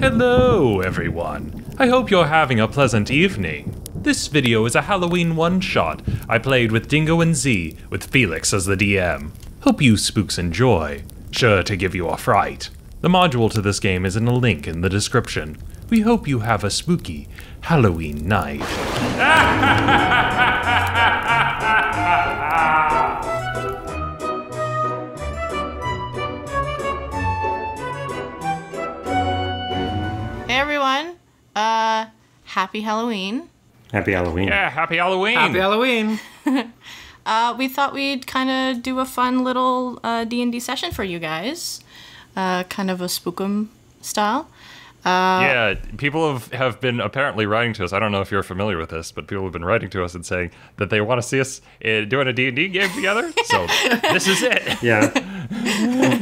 Hello, everyone. I hope you're having a pleasant evening. This video is a Halloween one shot I played with Dingo and Zee, with Felix as the DM. Hope you spooks enjoy. Sure to give you a fright. The module to this game is in a link in the description. We hope you have a spooky Halloween night. everyone, uh, happy Halloween. Happy Halloween. Yeah, happy Halloween! Happy Halloween! Uh, we thought we'd kind of do a fun little uh, D&D session for you guys, uh, kind of a spookum style. yeah, people have, have been apparently writing to us. I don't know if you're familiar with this, but people have been writing to us and saying that they want to see us uh, doing a D&D game together. So this is it. Yeah.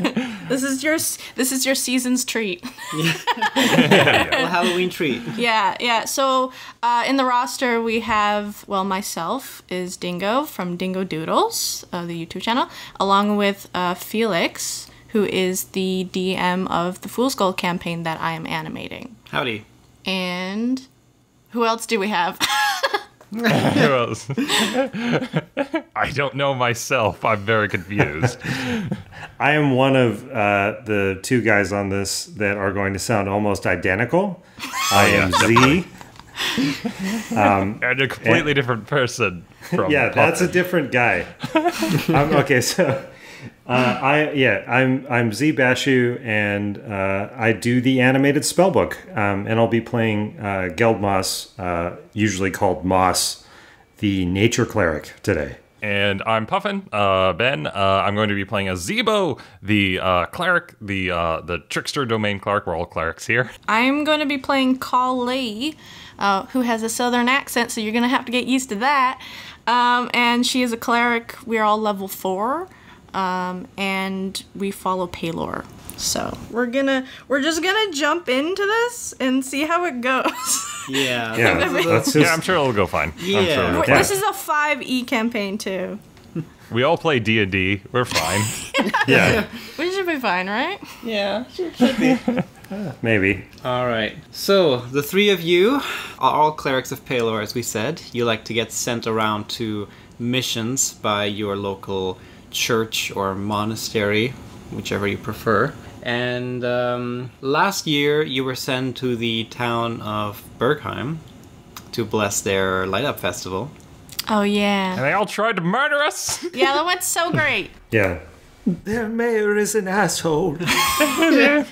This is your this is your season's treat. yeah. A Halloween treat. yeah, yeah. So uh, in the roster we have well myself is Dingo from Dingo Doodles, uh, the YouTube channel, along with uh, Felix, who is the DM of the Fool's Gold campaign that I am animating. Howdy. And who else do we have? Who else? I don't know myself. I'm very confused. I am one of uh, the two guys on this that are going to sound almost identical. I am Zee. and a completely different person from Yeah, that's a different guy. um, okay, so uh, I yeah, I'm I'm Zee Bashew, and uh, I do the animated spellbook, um, and I'll be playing uh, Geldmoss, uh, usually called Moss, the nature cleric today. And I'm Puffin, uh, Ben. Uh, I'm going to be playing a Zebo, the uh, cleric, the uh, the trickster domain cleric. We're all clerics here. I'm going to be playing Call Lee, uh, who has a southern accent, so you're going to have to get used to that. Um, and she is a cleric. We're all level four, um, and we follow Pelor. So we're gonna we're just gonna jump into this and see how it goes. Yeah. Yeah, this is a- let's just Yeah, I'm sure it'll go fine. I'm sure Yeah. go Yeah. This is a five E campaign too. We all play D and D. We're fine. yeah, We should be fine, right? yeah, should, should be. maybe. All right. So the three of you are all clerics of Pelor, as we said. You like to get sent around to missions by your local church or monastery, whichever you prefer. And um, last year, you were sent to the town of Bergheim to bless their light up festival. Oh yeah. and they all tried to murder us. yeah. That went so great. Yeah. Their mayor is an asshole.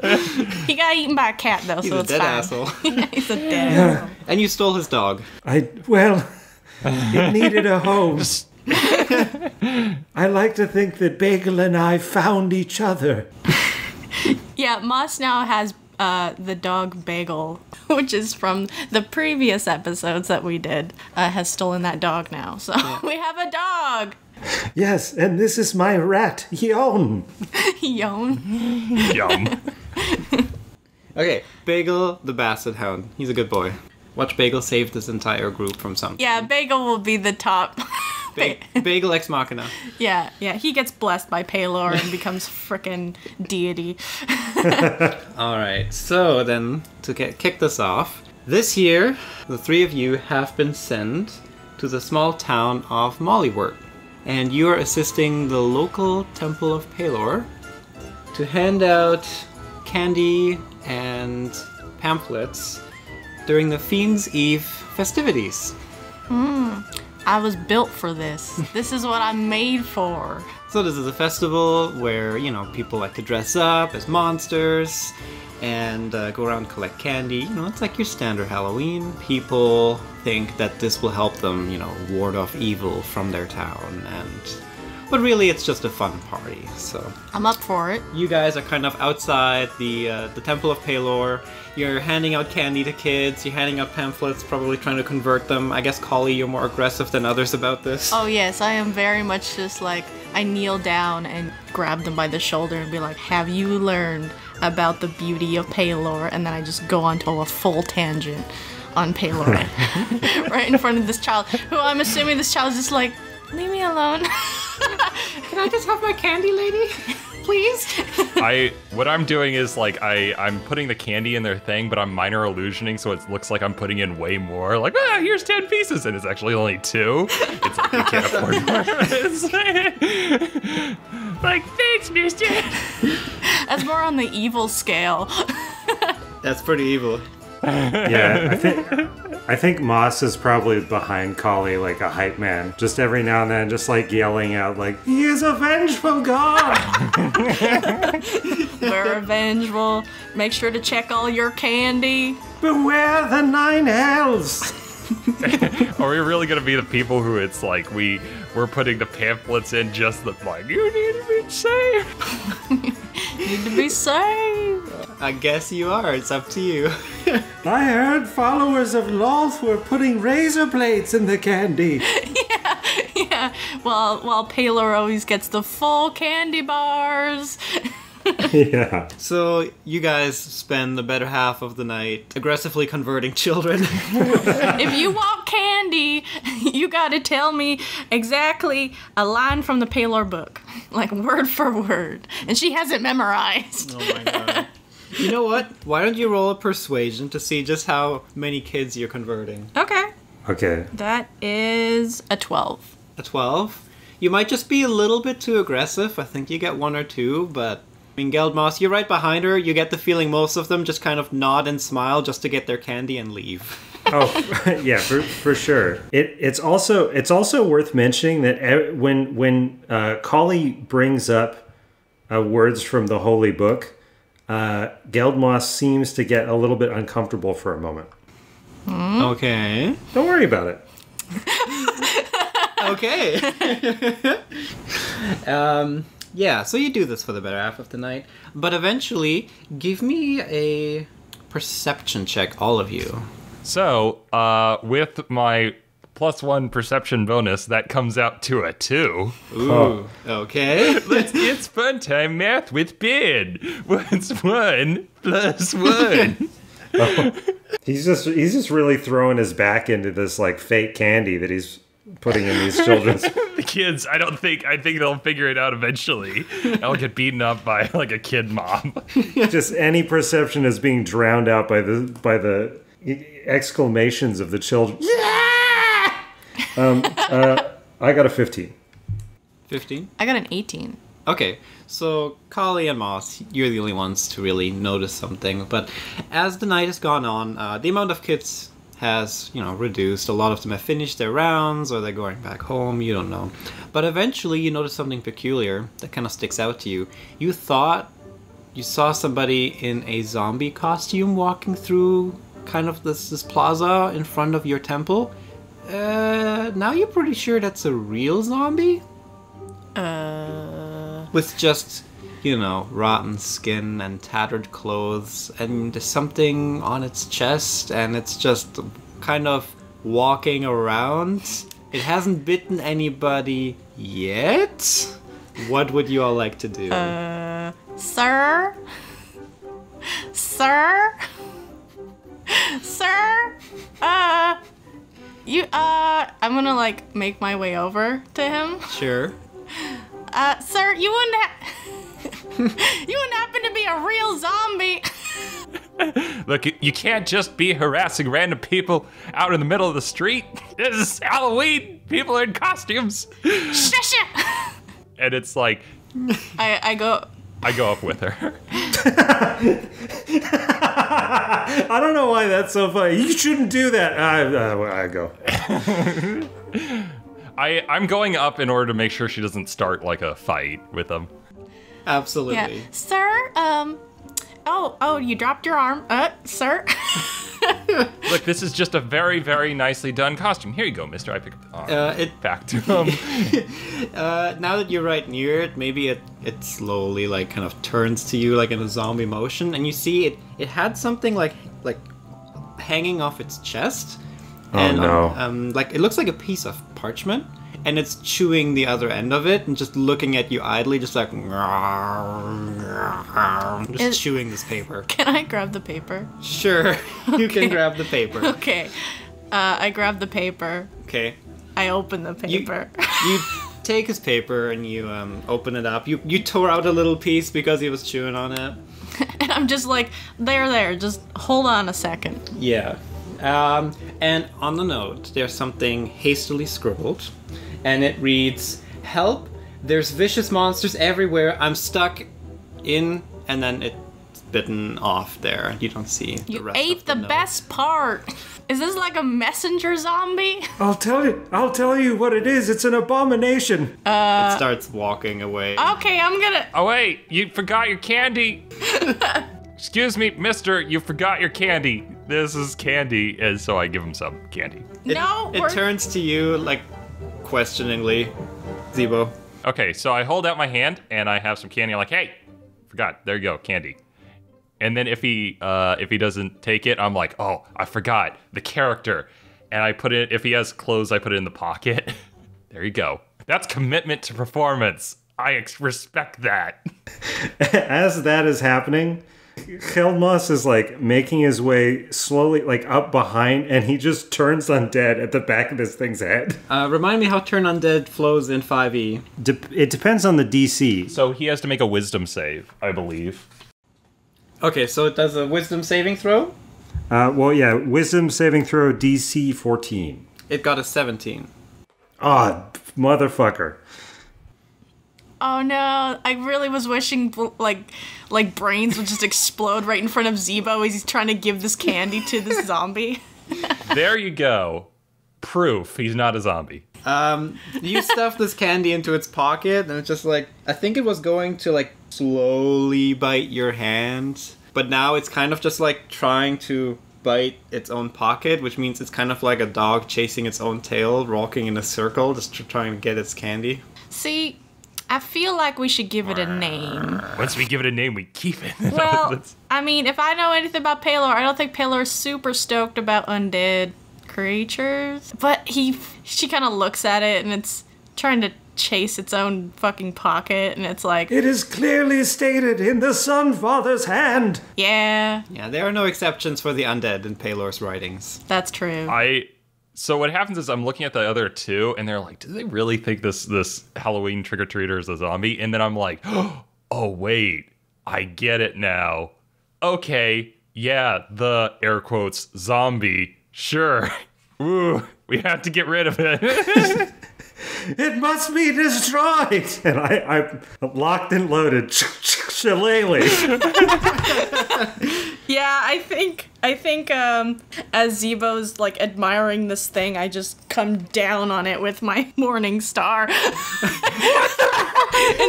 He got eaten by a cat though, He's so a it's dead fine. asshole. He's a dead. asshole. and you stole his dog. I well, it needed a home. I like to think that Bagel and I found each other. Yeah, Moss now has uh, the dog Bagel, which is from the previous episodes that we did, uh, has stolen that dog now. So we have a dog. Yes, and this is my rat, Yon. Yon. Yum. Okay, Bagel the Basset Hound. He's a good boy. Watch Bagel save this entire group from something. Yeah, Bagel will be the top. Ba- Bagel Ex Machina. yeah, yeah, he gets blessed by Pelor and becomes frickin' deity. All right, so then to get kick this off, this year the three of you have been sent to the small town of Mollywort, and you are assisting the local Temple of Pelor to hand out candy and pamphlets during the Fiend's Eve festivities. Hmm. I was built for this. This is what I'm made for. So this is a festival where you know people like to dress up as monsters and uh, go around and collect candy. You know, it's like your standard Halloween. People think that this will help them, you know, ward off evil from their town, and but really it's just a fun party. So I'm up for it. you guys are kind of outside the uh, the Temple of Pelor. You're handing out candy to kids. You're handing out pamphlets, probably trying to convert them. I guess, Collie, you're more aggressive than others about this. Oh yes, I am very much just like I kneel down and grab them by the shoulder and be like, "Have you learned about the beauty of Pelor?" And then I just go onto a full tangent on Pelor, right in front of this child, who I'm assuming this child is just like, "Leave me alone." Can I just have my candy, lady? please? I what I'm doing is like I I'm putting the candy in their thing, but I'm minor illusioning, so it looks like I'm putting in way more. Like ah, here's ten pieces, and it's actually only two. It's like you can't afford more. It's like, like thanks, Mister. That's more on the evil scale. That's pretty evil. Yeah, I think I think Moss is probably behind Kali like a hype man. Just every now and then, just like yelling out, like "He is a vengeful god." We're vengeful. Make sure to check all your candy. Beware the nine hells. Are we really gonna be the people who it's like we we're putting the pamphlets in just the like you need to be safe. Need to be saved. I guess you are. It's up to you. I heard followers of Lolth were putting razor blades in the candy. Yeah. While while Pelor always gets the full candy bars. yeah. So you guys spend the better half of the night aggressively converting children. if you want candy, you gotta tell me exactly a line from the Pelor book, like word for word. And she has it memorized. oh my god. You know what? Why don't you roll a persuasion to see just how many kids you're converting? Okay. Okay. That is a 12. A 12? You might just be a little bit too aggressive. I think you get one or two, but I mean, Geldmoss, you're right behind her. You get the feeling most of them just kind of nod and smile just to get their candy and leave. Oh, yeah, for, for sure. It it's also it's also worth mentioning that when when uh, Kali brings up uh, words from the holy book, uh, Geldmoss seems to get a little bit uncomfortable for a moment. Okay. Don't worry about it. Okay. um, yeah, so you do this for the better half of the night. But eventually, give me a perception check, all of you. So, uh, with my plus one perception bonus, that comes out to a two. Ooh. Okay. Let's it's fun time math with Ben. What's one plus one? He's just he's just really throwing his back into this like fake candy that he's putting in these children's. The kids, I don't think I think they'll figure it out eventually. I'll get beaten up by like a kid mom. just any perception is being drowned out by the by the exclamations of the children. Yeah. Um. Uh. I got a fifteen. 15? I got an 18. Okay, so Kali and Moss, you're the only ones to really notice something. But as the night has gone on, uh, the amount of kids has, you know, reduced. A lot of them have finished their rounds or they're going back home, you don't know. But eventually you notice something peculiar that kind of sticks out to you. You thought you saw somebody in a zombie costume walking through kind of this, this plaza in front of your temple. Uh, now you're pretty sure that's a real zombie? Uh. with just you know rotten skin and tattered clothes and something on its chest and it's just kind of walking around it hasn't bitten anybody yet what would you all like to do Sir? Sir? Sir? Uh. You, uh. I'm gonna, like, make my way over to him. sure Uh, sir, you wouldn't ha- You wouldn't happen to be a real zombie. Look, you- you can't just be harassing random people out in the middle of the street. This is Halloween. People are in costumes, Shush it! and it's like I, I go, I go up with her. I don't know why that's so funny. You shouldn't do that. I, uh, I go. I I'm going up in order to make sure she doesn't start like a fight with them. Absolutely yeah. Sir, um. Oh, oh, you dropped your arm. Uh, sir. Look, this is just a very very nicely done costume. Here you go, Mister. I pick up the arm. uh, it Back to him. Uh, now that you're right near it, maybe it it slowly like kind of turns to you like in a zombie motion, and you see it it had something like like hanging off its chest. Oh, and, no. Um, um, like it looks like a piece of parchment, and it's chewing the other end of it and just looking at you idly, just like just Is- chewing this paper. Can I grab the paper? Sure, you can grab the paper. Okay. Uh, I grab the paper. Okay. I open the You, paper. you take his paper and you um, open it up. You you tore out a little piece because he was chewing on it. And I'm just like, there, there, just hold on a second. Yeah. Um, and on the note, there's something hastily scribbled, and it reads, "Help! There's vicious monsters everywhere. I'm stuck in," and then it's bitten off there. You don't see. the You rest ate of the, note. best part. Is this like a messenger zombie? I'll tell you. I'll tell you what it is. It's an abomination. Uh, it starts walking away. Okay, I'm gonna. Oh wait, you forgot your candy. Excuse me, mister, you forgot your candy. This is candy, and so I give him some candy. It, no, it we're- turns to you like questioningly, Zebo. Okay, so I hold out my hand and I have some candy. I'm like, hey, forgot. There you go, candy. And then if he uh, if he doesn't take it, I'm like, oh, I forgot the character. And I put it if he has clothes, I put it in the pocket. there you go. That's commitment to performance. I ex- respect that. As that is happening, Helmas is like making his way slowly, like up behind, and he just turns undead at the back of this thing's head. Uh, remind me how Turn Undead flows in E. 5e. Dep it depends on the DC. So he has to make a wisdom save, I believe. Okay, so it does a Wisdom saving throw. Uh, well, yeah, Wisdom saving throw DC 14. It got a 17. Ah, motherfucker. Oh no! I really was wishing like, like brains would just explode right in front of Zebo as he's trying to give this candy to this zombie. There you go. Proof he's not a zombie. Um, you stuff this candy into its pocket, and it's just like I think it was going to like slowly bite your hand, but now it's kind of just like trying to bite its own pocket, which means it's kind of like a dog chasing its own tail, walking in a circle, just trying to get its candy. See, I feel like we should give it a name. Once we give it a name, we keep it. Well, I mean, if I know anything about Pelor, I don't think Pelor is super stoked about undead creatures. But he, she kind of looks at it and it's trying to chase its own fucking pocket, and it's like, It is clearly stated in the Sun Father's hand. yeah, Yeah, there are no exceptions for the undead in Pelor's writings. that's true. I so what happens is I'm looking at the other two and they're like, do they really think this this Halloween trick or treater is a zombie? And then I'm like, oh wait, I get it now. Okay, yeah, the air quotes zombie, sure. Ooh, we have to get rid of it. It must be destroyed. And I, I'm locked and loaded. Shillelagh. Yeah, I think I think um as Zebo's like admiring this thing, I just come down on it with my morning star and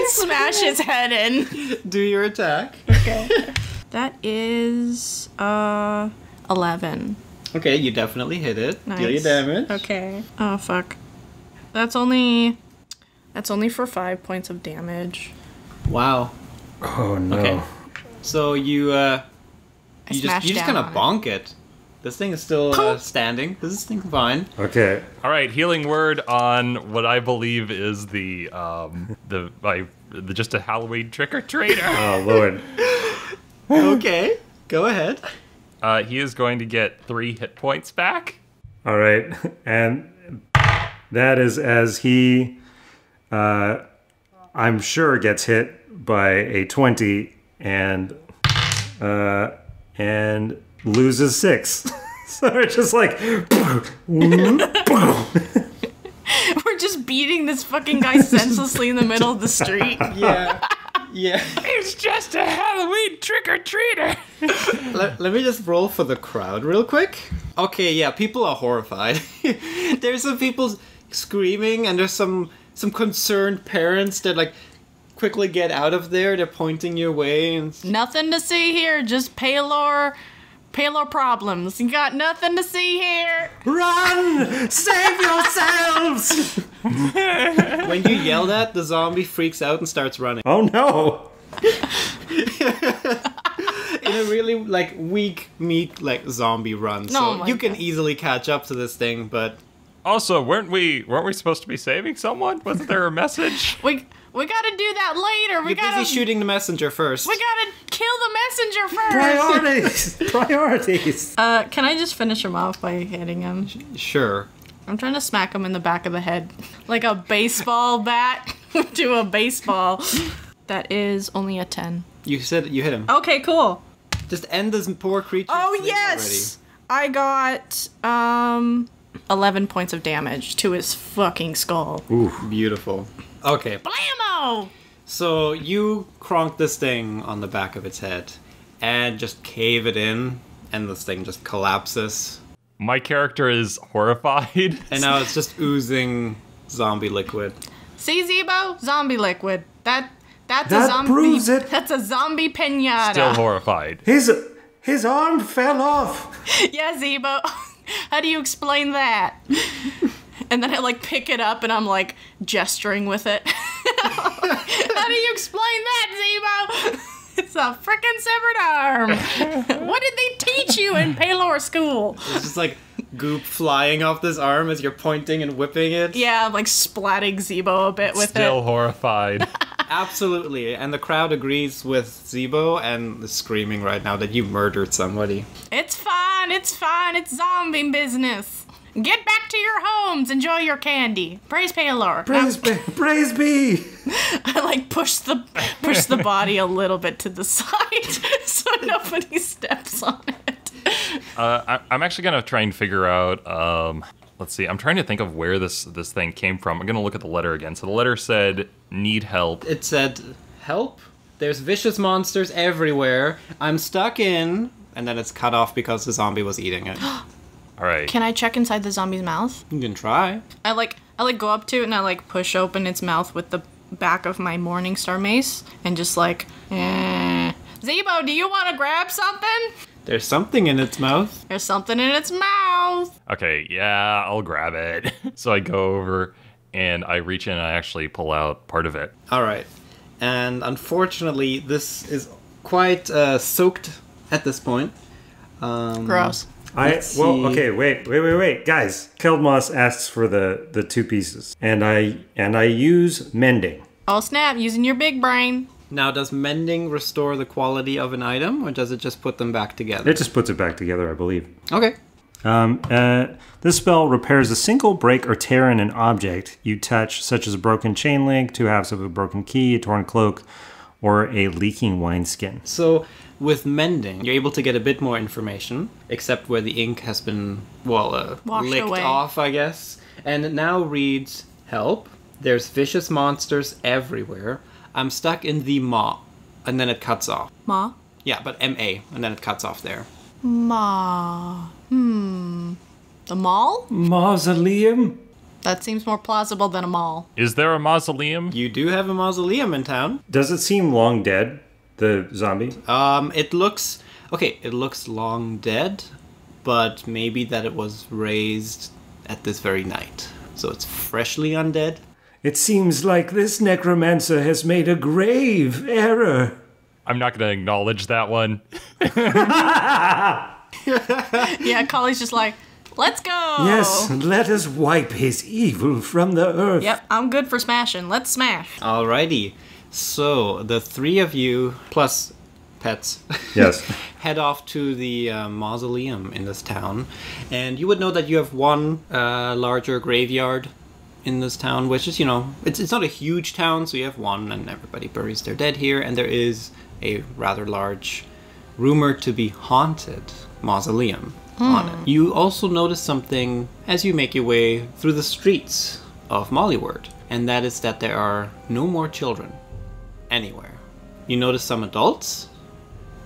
smash his head in. Do your attack. Okay. That is uh 11. Okay, you definitely hit it. Nice. Deal your damage. Okay. Oh fuck. That's only that's only for 5 points of damage. Wow. Oh no. Okay. So you uh I you just you just kind of bonk it. This thing is still uh, standing. This is thing fine. Okay. All right, healing word on what I believe is the um the my the, just a Halloween trick or treater. Oh lord. okay, go ahead. Uh, he is going to get three hit points back. All right. And that is as he, uh, I'm sure, gets hit by a 20 and, uh, and loses six. so it's just like, We're just beating this fucking guy senselessly in the middle of the street. Yeah. Yeah. It's just a Halloween trick or treater. let, let me just roll for the crowd real quick. Okay, yeah, people are horrified. there's some people screaming and there's some some concerned parents that like quickly get out of there. They're pointing your way and Nothing to see here, just Pelor Pelor problems. You got nothing to see here. run! Save yourselves! when you yell that, the zombie freaks out and starts running. Oh no! in a really like weak meat like zombie run. So Oh you can God. easily catch up to this thing, but Also, weren't we weren't we supposed to be saving someone? Wasn't there a message? We we gotta do that later. We you're gotta busy shooting the messenger first. We gotta kill the messenger first. Priorities! Priorities! Uh, can I just finish him off by hitting him? Sure. I'm trying to smack him in the back of the head. Like a baseball bat to a baseball. That is only a 10. You said you hit him. Okay, cool. Just end this poor creature. Oh, yes! I got, um, 11 points of damage to his fucking skull. Ooh, beautiful. Okay, Blammo! so you cronk this thing on the back of its head and just cave it in, and this thing just collapses. My character is horrified. And now it's just oozing zombie liquid. See, Zebo? Zombie liquid. That, that's That a zombie. proves it. That's a zombie pinata. Still horrified. His his arm fell off. Yeah, Zebo. How do you explain that? and then I like pick it up and I'm like gesturing with it. How do you explain that, Zebo? It's a freaking severed arm. what did they teach you in Pelor school? It's just like goop flying off this arm as you're pointing and whipping it. Yeah, I'm like splatting Zebo a bit with Still it. Still horrified. Absolutely. And the crowd agrees with Zebo and is screaming right now that you murdered somebody. It's fine, it's fine, it's zombie business. Get back to your homes, enjoy your candy. Praise Pelor. Praise be, praise be. I like push the push the body a little bit to the side so nobody steps on it. Uh, I, I'm actually gonna try and figure out. Um, let's see. I'm trying to think of where this this thing came from. I'm gonna look at the letter again. So the letter said "need help." It said, Help! There's vicious monsters everywhere. I'm stuck in. And then it's cut off because the zombie was eating it. All right. Can I check inside the zombie's mouth? You can try. I like I like go up to it and I like push open its mouth with the back of my morning star mace and just like eh. Zebo, do you want to grab something? There's something in its mouth. There's something in its mouth. Okay. Yeah, I'll grab it. so I go over and I reach in and I actually pull out part of it. All right. And unfortunately, this is quite uh, soaked at this point. Um, Gross. I Let's well see. okay wait wait wait wait guys. Geldmoss asks for the the two pieces and I and I use mending. Oh snap! Using your big brain. Now, does mending restore the quality of an item, or does it just put them back together? It just puts it back together, I believe. Okay. Um, uh, this spell repairs a single break or tear in an object you touch, such as a broken chain link, two halves of a broken key, a torn cloak, or a leaking wineskin. So, with mending, you're able to get a bit more information, except where the ink has been, well, uh, Washed licked away. off, I guess. And it now reads Help. There's vicious monsters everywhere. I'm stuck in the maw. And then it cuts off. Ma. Yeah, but M A, and then it cuts off there. Ma. Hmm. The mall? Mausoleum? That seems more plausible than a mall. Is there a mausoleum? You do have a mausoleum in town. Does it seem long dead, the zombie? Um, it looks okay. It looks long dead, but maybe that it was raised at this very night, so it's freshly undead. It seems like this necromancer has made a grave error. I'm not gonna acknowledge that one. Yeah, Collie's just like, let's go. Yes, let us wipe his evil from the earth. Yep, I'm good for smashing. Let's smash. Alrighty, so the three of you plus pets Yes. head off to the uh, mausoleum in this town, and you would know that you have one uh, larger graveyard in this town, which is you know it's it's not a huge town, so you have one, and everybody buries their dead here, and there is a rather large, rumored to be haunted mausoleum on it. You also notice something as you make your way through the streets of Mollyward, and that is that there are no more children anywhere. You notice some adults,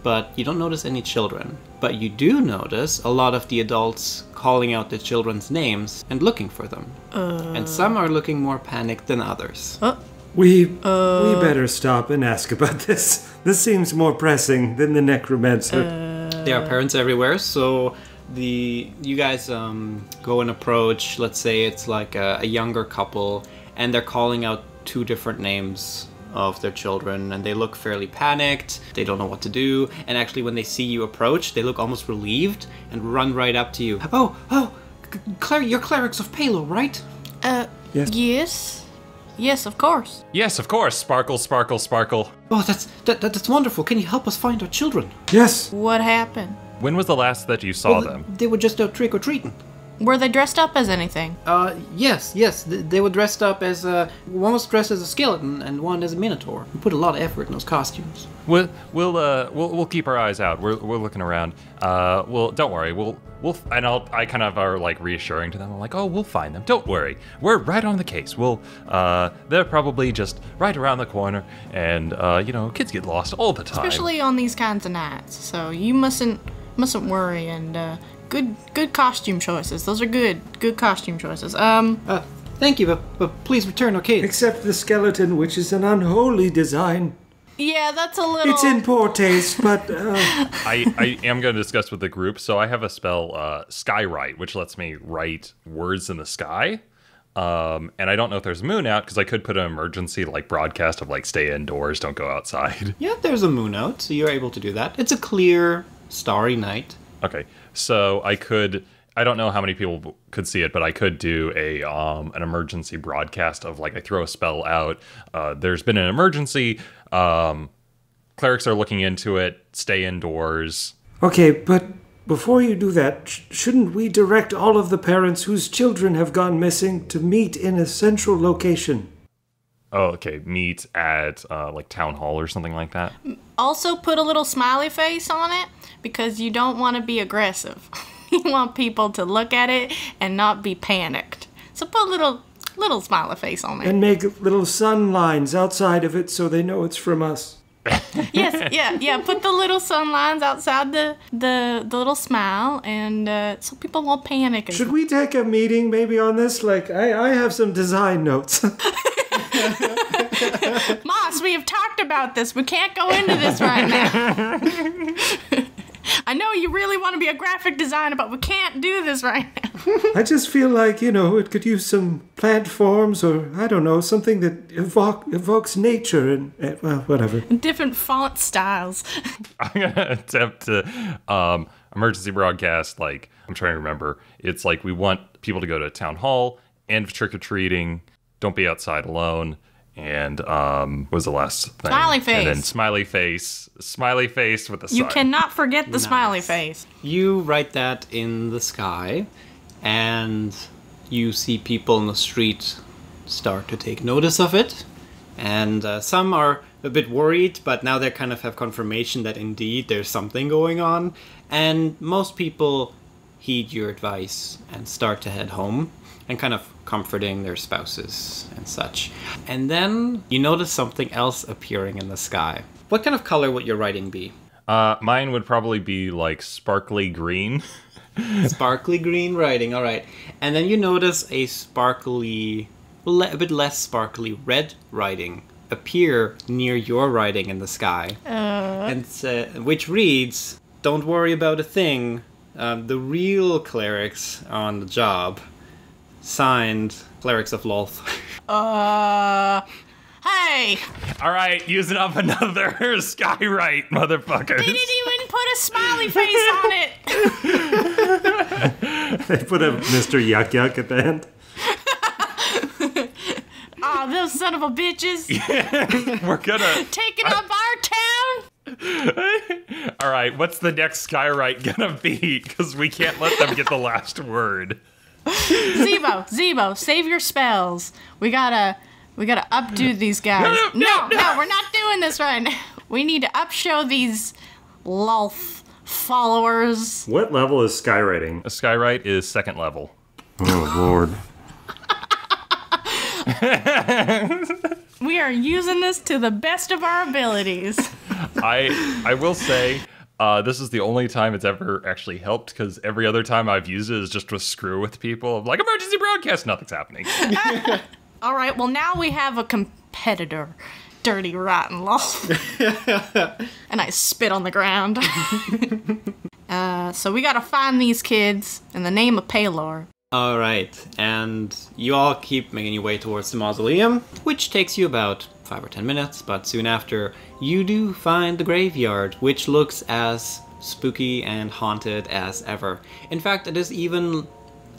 but you don't notice any children. But you do notice a lot of the adults calling out the children's names and looking for them. And some are looking more panicked than others. Uh, we we uh, better stop and ask about this. This seems more pressing than the necromancer. Uh, there are parents everywhere, so the you guys um, go and approach. Let's say it's like a, a younger couple, and they're calling out two different names of their children, and they look fairly panicked. They don't know what to do, and actually, when they see you approach, they look almost relieved and run right up to you. Oh, oh, C- Cler- you're clerics of Palo, right? Uh, Yes. yes. Yes, of course. Yes, of course. Sparkle, sparkle, sparkle. Oh, that's that, that, that's wonderful. Can you help us find our children? yes. What happened? When was the last that you saw Well, them? They were just out trick or treating. Were they dressed up as anything? Uh, yes, yes. th- They were dressed up as uh, one was dressed as a skeleton and one as a minotaur. We put a lot of effort in those costumes. We'll we'll uh we'll, we'll keep our eyes out. We're, we're looking around. Uh, well, don't worry. We'll we'll and I'll I kind of are like reassuring to them. I'm like, oh, we'll find them. Don't worry. We're right on the case. We'll uh they're probably just right around the corner. And uh you know kids get lost all the time. Especially on these kinds of nights. So you mustn't mustn't worry and uh, good good costume choices. Those are good good costume choices. Um Uh, thank you, but, but please return our case. Except the skeleton, which is an unholy design. yeah, that's a little It's in poor taste, but uh, I, I am going to discuss with the group. So I have a spell, uh, Skywrite, which lets me write words in the sky. Um, and I don't know if there's a moon out because I could put an emergency like broadcast of like stay indoors, don't go outside. Yeah, there's a moon out, so you're able to do that. It's a clear, starry night. Okay, so I could. I don't know how many people could see it, but I could do a um, an emergency broadcast of like I throw a spell out. Uh, there's been an emergency. Um, clerics are looking into it. Stay indoors. okay. But before you do that, sh- shouldn't we direct all of the parents whose children have gone missing to meet in a central location? Oh, okay. Meet at uh, like town hall or something like that. also put a little smiley face on it because you don't want to be aggressive. you want people to look at it and not be panicked. So put a little little smiley face on it. And make little sun lines outside of it so they know it's from us. yes, yeah, yeah. Put the little sun lines outside the the, the little smile, and uh, so people won't panic. Should we take a meeting maybe on this? Like, I, I have some design notes. Moss, we have talked about this. We can't go into this right now. I know you really want to be a graphic designer, but we can't do this right now. I just feel like, you know, it could use some plant forms or, I don't know, something that evoke, evokes nature and, eh, well, whatever. Different font styles. I'm gonna attempt to um, emergency broadcast. Like I'm trying to remember. It's like we want people to go to town hall and trick or treating. Don't be outside alone. And um, was the last thing? Smiley And then face. smiley face. Smiley face with the You sun. cannot forget the smiley face. You write that in the sky, and you see people in the street start to take notice of it. And uh, some are a bit worried, but now they kind of have confirmation that indeed there's something going on. And most people heed your advice and start to head home and kind of comforting their spouses and such. And then you notice something else appearing in the sky. What kind of color would your writing be? Uh, mine would probably be like sparkly green. sparkly green writing all right and then you notice a sparkly le- a bit less sparkly red writing appear near your writing in the sky and uh, which reads don't worry about a thing um, the real clerics are on the job signed clerics of lolth Uh, hey, All right, using up another skywrite, motherfuckers. he didn't even put a smiley face on it. They put a Mr. Yuck Yuck at the end. Aw, those son of a bitches We're gonna. taking up our town. All right, what's the next skywrite gonna be? Because we can't let them get the last word. Zebo, Zebo, save your spells. We gotta, we gotta updo these guys. No, no, no, no. we're not doing this right now. We need to upshow these Lolth followers. What level is skywriting? A skywrite is second level. Oh, Lord. We are using this to the best of our abilities. I I will say. Uh, this is the only time it's ever actually helped because every other time I've used it is just to screw with people. I'm like emergency broadcast, nothing's happening. All right, well now we have a competitor. Dirty rotten law. and I spit on the ground. uh, so we gotta find these kids in the name of Pelor. all right and you all keep making your way towards the mausoleum which takes you about five or ten minutes but soon after you do find the graveyard which looks as spooky and haunted as ever in fact it is even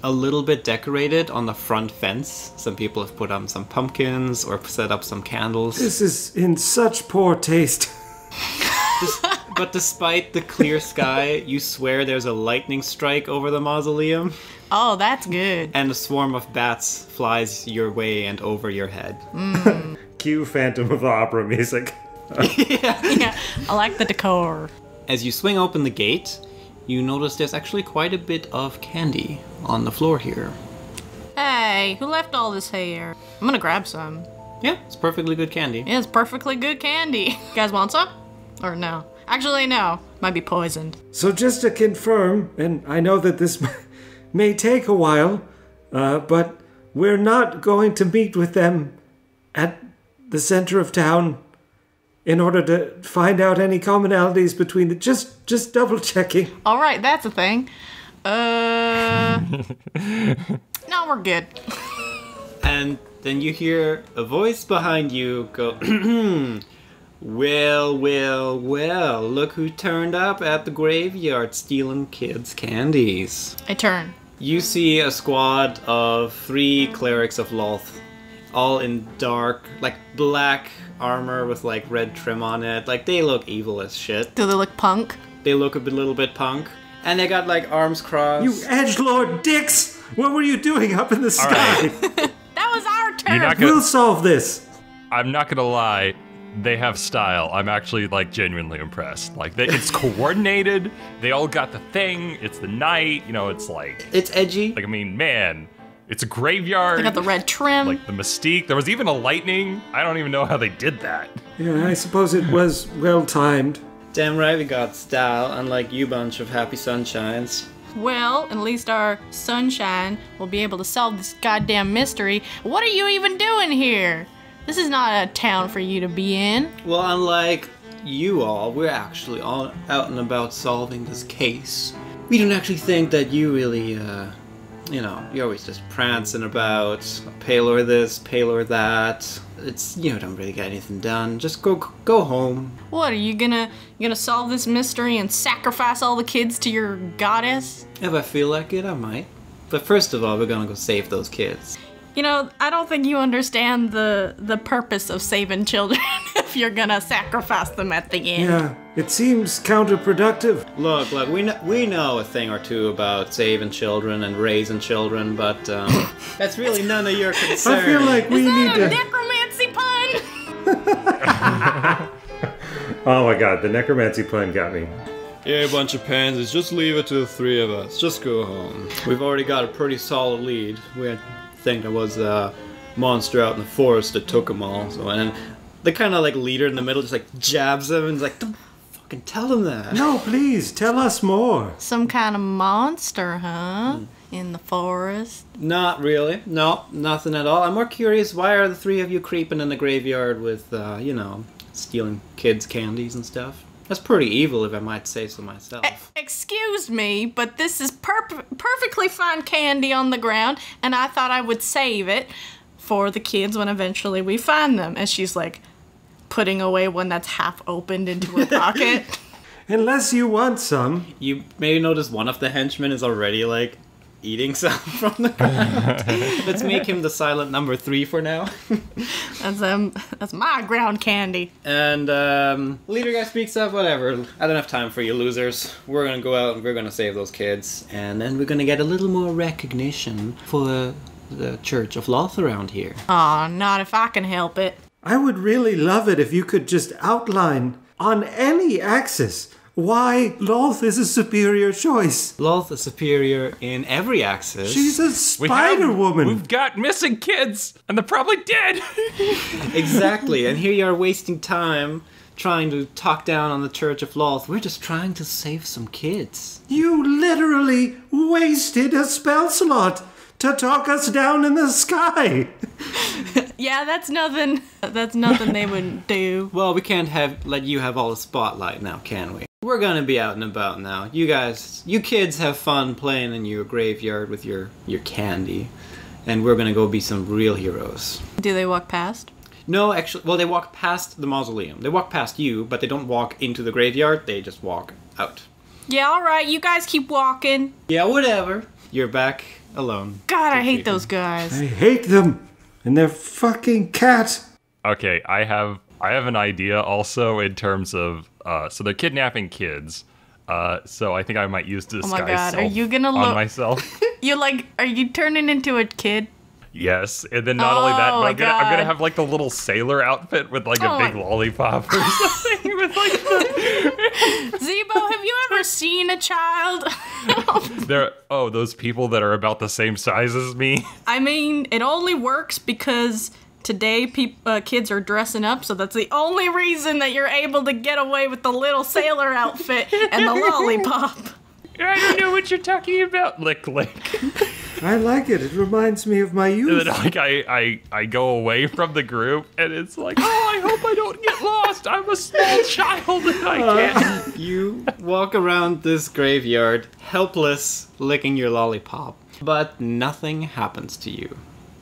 a little bit decorated on the front fence some people have put up some pumpkins or set up some candles This is in such poor taste. but despite the clear sky you swear there's a lightning strike over the mausoleum Oh, that's good. and a swarm of bats flies your way and over your head. Mm. Cue Phantom of the Opera music. yeah, I like the decor. As you swing open the gate, you notice there's actually quite a bit of candy on the floor here. Hey, who left all this here? I'm gonna grab some. Yeah, it's perfectly good candy. Yeah, it's perfectly good candy. You guys want some? Or no? Actually, no. Might be poisoned. So just to confirm, and I know that this may take a while, uh, but we're not going to meet with them at the center of town in order to find out any commonalities between the just just double checking. All right, that's a thing. Uh, no, we're good. And then you hear a voice behind you go, Well, well, well, look who turned up at the graveyard stealing kids' candies. I turn. You see a squad of three clerics of Lolth, all in dark, like black armor with like red trim on it. Like they look evil as shit. Do they look punk? They look a bit, little bit punk, and they got like arms crossed. You edge lord dicks! What were you doing up in the sky? That was our turn. Gonna. we'll solve this. I'm not gonna lie. They have style. I'm actually like genuinely impressed. Like they, it's coordinated. They all got the thing. It's the night. You know, it's like it's edgy. like I mean, man, it's a graveyard. They got the red trim. like the mystique. There was even a lightning. I don't even know how they did that. Yeah, I suppose it was well timed. Damn right we got style, unlike you bunch of happy sunshines. well, at least our sunshine will be able to solve this goddamn mystery. What are you even doing here? This is not a town for you to be in. Well, unlike you all, we're actually all out and about solving this case. We don't actually think that you really, uh, you know, you're always just prancing about, Pelor this, Pelor that. It's you know, don't really get anything done. Just go go home. What are you gonna you gonna solve this mystery and sacrifice all the kids to your goddess? If I feel like it, I might. But first of all, we're gonna go save those kids. You know, I don't think you understand the the purpose of saving children if you're gonna sacrifice them at the end. Yeah, it seems counterproductive. Look, look, we know, we know a thing or two about saving children and raising children, but um, that's really none of your concern. I feel like we Is need that a to. necromancy pun? Oh my god, the necromancy pun got me. Yeah, a bunch of pansies. Just leave it to the three of us. Just go home. We've already got a pretty solid lead. We had think there was a monster out in the forest that took them all. So and the kind of like leader in the middle just like jabs him and is like, don't fucking tell him that. No, please, tell us more. Some kind of monster, huh? In the forest. Not really. No, nothing at all. I'm more curious. Why are the three of you creeping in the graveyard with, uh, you know, stealing kids' candies and stuff? That's pretty evil, if I might say so myself. Excuse me, but this is per- perfectly fine candy on the ground, and I thought I would save it for the kids when eventually we find them. And she's like putting away one that's half opened into her pocket. Unless you want some. You may notice one of the henchmen is already like eating some from the ground. Let's make him the silent number three for now. that's um, that's my ground candy. And um, leader guy speaks up. Whatever. I don't have time for you losers. We're gonna go out and we're gonna save those kids, and then we're gonna get a little more recognition for the Church of Lolth around here. Aw, not if I can help it. I would really love it if you could just outline on any axis why Lolth is a superior choice. Lolth is superior in every axis. She's a We have- spider woman. We've got missing kids, and they're probably dead. exactly, and here you are wasting time trying to talk down on the Church of Lolth. We're just trying to save some kids. You literally wasted a spell slot to talk us down in the sky. Yeah, that's nothing. That's nothing they would do. Well, we can't have let you have all the spotlight now, can we? We're gonna be out and about now. You guys, you kids, have fun playing in your graveyard with your your candy, and we're gonna go be some real heroes. Do they walk past? No, actually, well, they walk past the mausoleum. They walk past you, but they don't walk into the graveyard. They just walk out. Yeah, all right. You guys keep walking. Yeah, whatever. You're back alone. God, I hate those guys. I hate them and their fucking cat. Okay, I have I have an idea also in terms of uh, so they're kidnapping kids. Uh, so I think I might use disguise Oh my God, are you gonna on look- myself. You like, are you turning into a kid? yes, and then not only that, Oh but I'm gonna, I'm gonna have like the little sailor outfit with like Oh a big my- lollipop or something with like the Zebo, have you ever seen a child? there. Oh, those people that are about the same size as me. I mean, it only works because today peop- uh, kids are dressing up, so that's the only reason that you're able to get away with the little sailor outfit and the lollipop. I don't know what you're talking about. Lick, lick. I like it. It reminds me of my And youth. then like I, I I go away from the group and it's like, oh, I hope I don't get lost. I'm a small child and I can't. You walk around this graveyard, helpless, licking your lollipop, but nothing happens to you.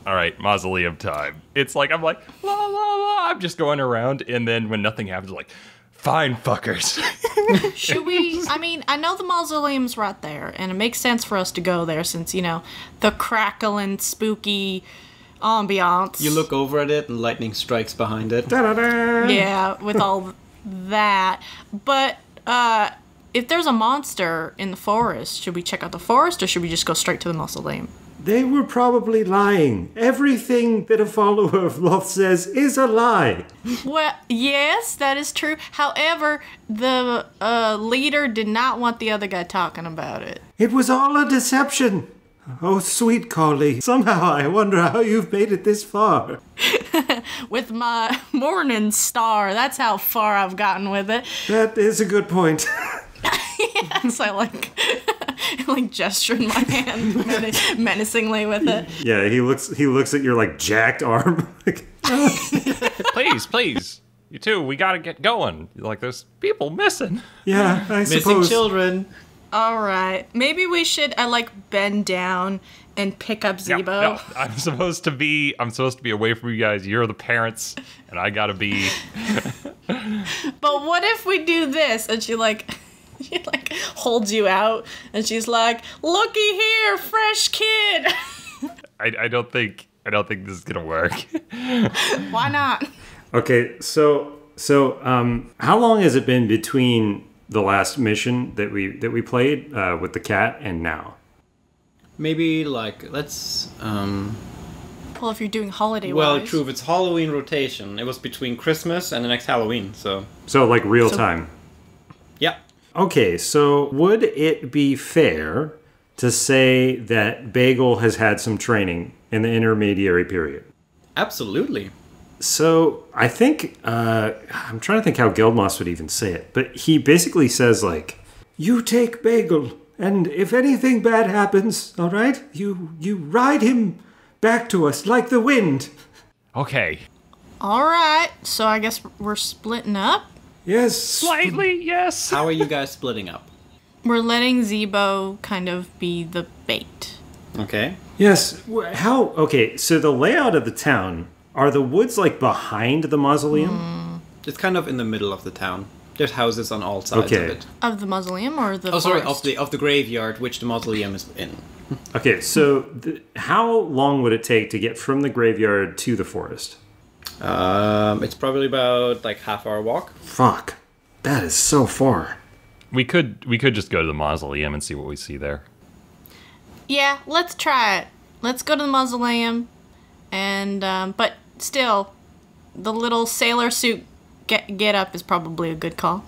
All right, mausoleum time. It's like I'm like la la la. I'm just going around, and then when nothing happens, like, fine fuckers. Should we? I mean, I know the mausoleum's right there, and it makes sense for us to go there since, you know, the crackling, spooky ambiance. You look over at it and lightning strikes behind it. Da-da-da. Yeah, with all that. But, uh, if there's a monster in the forest, should we check out the forest or should we just go straight to the mausoleum? They were probably lying. Everything that a follower of Lolth says is a lie. Well, yes, that is true. However, the uh, leader did not want the other guy talking about it. It was all a deception. Oh, sweet Collie. Somehow I wonder how you've made it this far. With my morning star, that's how far I've gotten with it. That is a good point. so I like, like gesturing my hand men- menacingly with it. yeah, he looks he looks at your like jacked arm. Please, please, you two, we gotta get going. Like, there's people missing. yeah, I Missing suppose. children. All right, maybe we should. I like bend down and pick up No, Zebo. no, I'm supposed to be. I'm supposed to be away from you guys. You're the parents, and I gotta be. But what if we do this? And she like she like holds you out and she's like, Looky here, fresh kid. I, I don't think. I don't think this is gonna work. Why not? Okay, so so um, how long has it been between the last mission that we that we played uh, with the cat and now? Maybe like let's um Well, if you're doing holiday well true if it's Halloween rotation. It was between Christmas and the next Halloween, so So like real So- time. yeah. Okay, so would it be fair to say that Bagel has had some training in the intermediary period? Absolutely. So I think uh, I'm trying to think how Geldmoss would even say it, but he basically says like, "You take Bagel, and if anything bad happens, all right, you you ride him back to us like the wind." Okay, Alright, so I guess we're splitting up. Yes, slightly yes. How are you guys splitting up? We're letting Zebo kind of be the bait. Okay. yes. How? Okay, so the layout of the town are the woods like behind the mausoleum? Mm. It's kind of in the middle of the town. There's houses on all sides Okay. of it. Of the mausoleum or the Oh, sorry, forest? of the of the graveyard which the mausoleum is in. Okay, so th- how long would it take to get from the graveyard to the forest? Um, it's probably about like half hour walk. Fuck, that is so far. We could we could just go to the mausoleum and see what we see there. Yeah, let's try it. Let's go to the mausoleum, and um, but still, the little sailor suit get get up is probably a good call.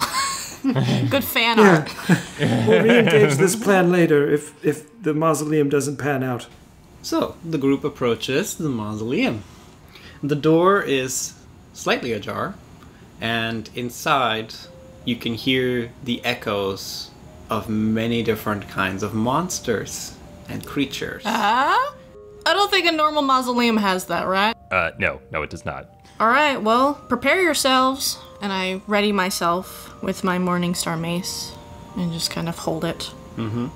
good fan art. we'll re-engage this plan later if if the mausoleum doesn't pan out. So the group approaches the mausoleum. The door is slightly ajar, and inside you can hear the echoes of many different kinds of monsters and creatures. Ah, I don't think a normal mausoleum has that, right? Uh, no, no, it does not. All right, well, prepare yourselves, and I ready myself with my morning star mace, and just kind of hold it, mm-hmm.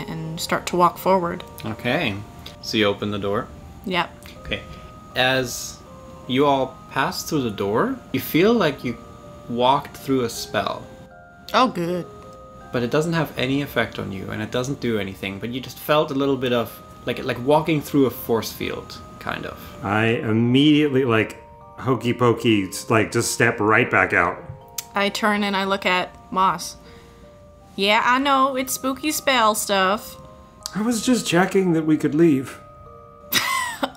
and start to walk forward. Okay, so you open the door. Yep. Okay. As you all pass through the door, you feel like you walked through a spell. Oh, good. But it doesn't have any effect on you and it doesn't do anything, but you just felt a little bit of like like walking through a force field, kind of. I immediately like hokey pokey, like just step right back out. I turn and I look at Moss. Yeah, I know it's spooky spell stuff. I was just checking that we could leave.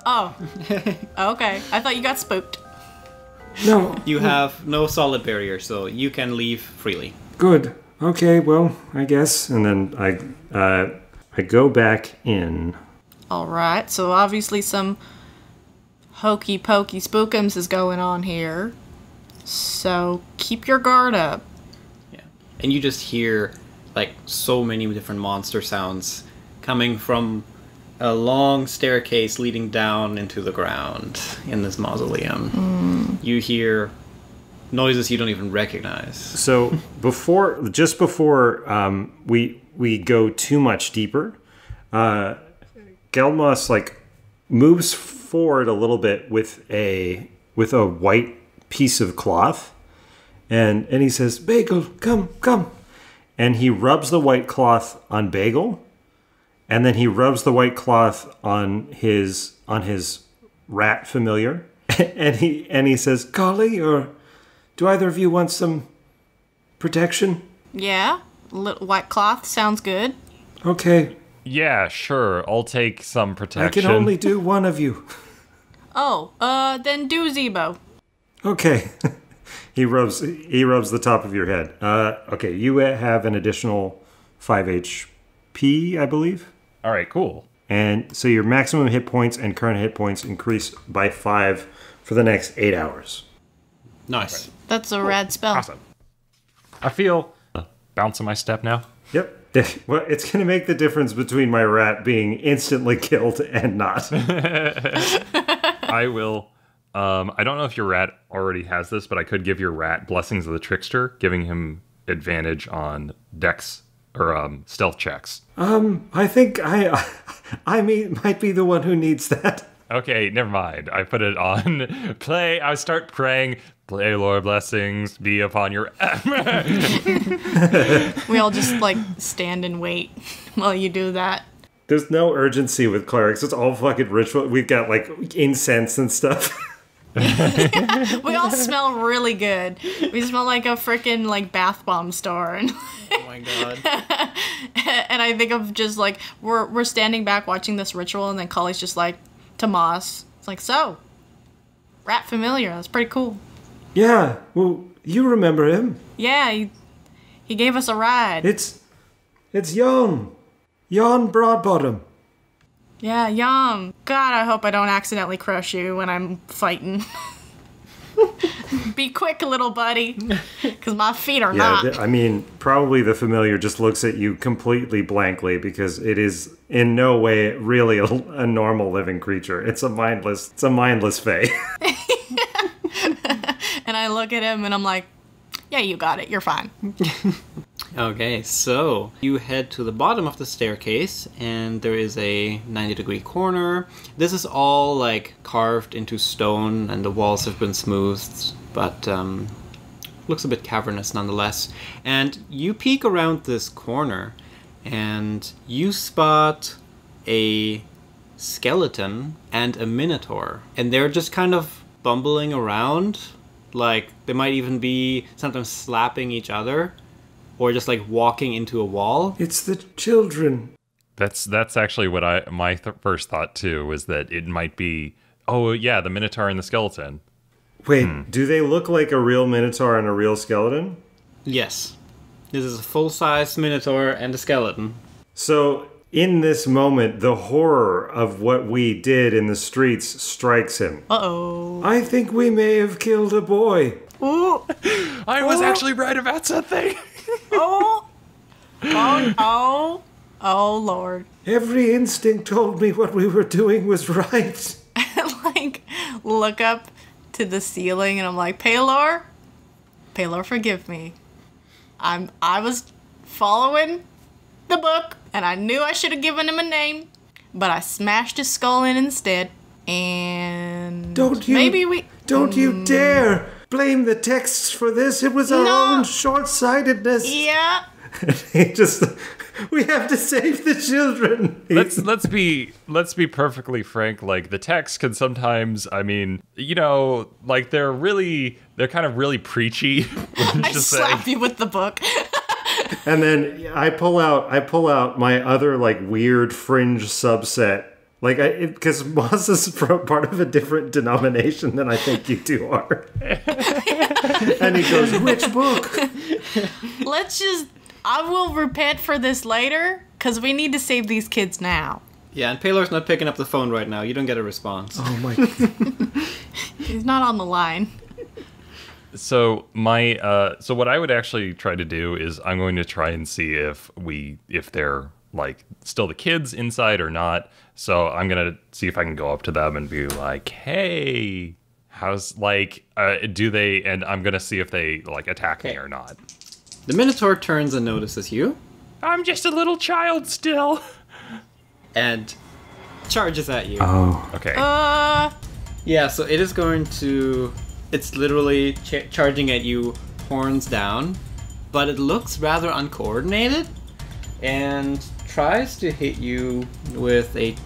Oh, okay. I thought you got spooked. No, You have no solid barrier, so you can leave freely. good. Okay, well, I guess. And then I uh, I go back in. All right. So obviously some hokey pokey spookums is going on here. So keep your guard up. Yeah. And you just hear like so many different monster sounds coming from a long staircase leading down into the ground in this mausoleum. You hear noises you don't even recognize. So before, just before um, we we go too much deeper, uh, Geldmoss like moves forward a little bit with a with a white piece of cloth, and and he says, "Bagel, come, come," and he rubs the white cloth on Bagel, and then he rubs the white cloth on his on his rat familiar, and he and he says, "Golly, or do either of you want some protection?" Yeah. Little white cloth sounds good. Okay, Yeah, sure. I'll take some protection. I can only do one of you. Oh, uh, then do Zebo. Okay. he rubs he rubs the top of your head. Uh, okay, you have an additional five HP, I believe, All right, cool. and so your maximum hit points and current hit points increase by five for the next eight hours. Nice. That's a rad spell. Awesome. I feel a bounce in my step now. Yep. Well, it's going to make the difference between my rat being instantly killed and not. I will. Um, I don't know if your rat already has this, but I could give your rat blessings of the trickster, giving him advantage on dex or um, stealth checks. Um, I think I I mean might be the one who needs that. Okay, never mind. I put it on play. I start praying. Play, Lord, blessings be upon your. We all just like stand and wait while you do that. There's no urgency with clerics. It's all fucking ritual. We've got like incense and stuff. We all smell really good. We smell like a freaking like bath bomb store, and Oh my god. and I think of just like we're we're standing back watching this ritual, and then Collie's just like to Moss. It's like so, rat familiar. That's pretty cool. Yeah. Well, you remember him. Yeah, he, he gave us a ride. It's it's Jon. Jon Broadbottom. Yeah, yum. God, I hope I don't accidentally crush you when I'm fighting. Be quick, little buddy, because my feet are Yeah, not. I mean, probably the familiar just looks at you completely blankly because it is in no way really a, a normal living creature. It's a mindless, it's a mindless fae. and I look at him and I'm like, yeah, you got it. You're fine. Okay, so you head to the bottom of the staircase, and there is a 90 degree corner. This is all like carved into stone, and the walls have been smoothed, but um, looks a bit cavernous nonetheless. And you peek around this corner, and you spot a skeleton and a minotaur, and they're just kind of bumbling around. Like they might even be sometimes slapping each other or just like walking into a wall. It's the children. That's that's actually what I my th- first thought too was that it might be. Oh yeah, the Minotaur and the skeleton. Wait, do they look like a real minotaur and a real skeleton? Yes. This is a full size minotaur and a skeleton. So, in this moment, the horror of what we did in the streets strikes him. Uh oh. I think we may have killed a boy. Ooh. I was actually right about something. Oh. Oh. Oh. Oh, Lord. Every instinct told me what we were doing was right. like, look up to the ceiling and I'm like, Pelor? Pelor, forgive me. I'm, I was following the book and I knew I should have given him a name, but I smashed his skull in instead. And Don't you? maybe we Don't you mm. dare blame the texts for this. It was our No. own short-sightedness. yeah He just, we have to save the children. let's let's be let's be perfectly frank. Like the text can sometimes, I mean, you know, like they're really they're kind of really preachy. I slap you with the book. and then I pull out I pull out my other like weird fringe subset. Like I because Moss is from part of a different denomination than I think you two are. and he goes, "Which book?" Let's just. I will repent for this later because we need to save these kids now. Yeah, and Pelor's not picking up the phone right now. You don't get a response. Oh my! He's not on the line. So my uh so what I would actually try to do is I'm going to try and see if we if they're like still the kids inside or not. So I'm going to see if I can go up to them and be like, "Hey, how's like uh do they and I'm going to see if they like attack me or not." The Minotaur turns and notices you I'm just a little child still. and charges at you. Oh, Okay. Uh, Yeah, so it is going to. It's literally ch- charging at you, horns down, but it looks rather uncoordinated and tries to hit you with a.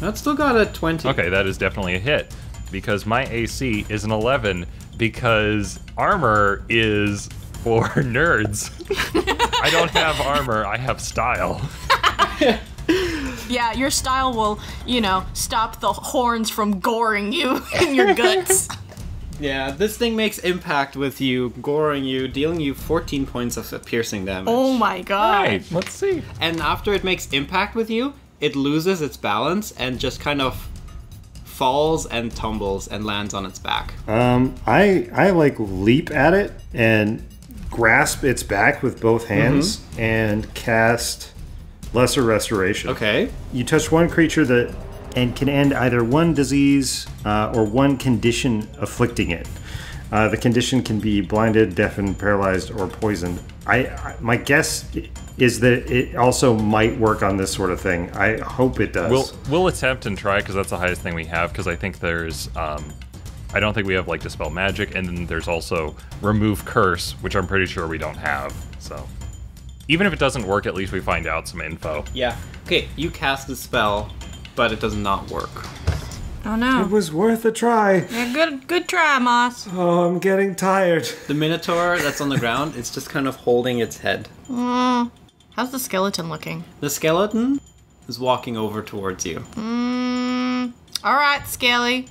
That's still got a 20. Okay, that is definitely a hit because my AC is an 11 because armor is for nerds. I don't have armor, I have style. yeah, your style will, you know, stop the horns from goring you in your guts. Yeah, this thing makes impact with you, goring you, dealing you 14 points of piercing damage. oh my god. Right, let's see. And after it makes impact with you, it loses its balance and just kind of falls and tumbles and lands on its back. um, I I like leap at it and grasp its back with both hands and cast lesser restoration. Okay. You touch one creature that and can end either one disease uh, or one condition afflicting it. Uh, the condition can be blinded, deafened, paralyzed, or poisoned. I, I my guess is that it also might work on this sort of thing. I hope it does. We'll we'll attempt and try because that's the highest thing we have. Because I think there's, um, I don't think we have like dispel magic, and then there's also remove curse, which I'm pretty sure we don't have. So even if it doesn't work, at least we find out some info. Yeah. Okay, you cast the spell, but it does not work. Oh no. It was worth a try. Yeah, good good try, Moss. Oh, I'm getting tired. The Minotaur that's on the ground, it's just kind of holding its head. How's the skeleton looking? The skeleton is walking over towards you. Mm, alright, Skelly.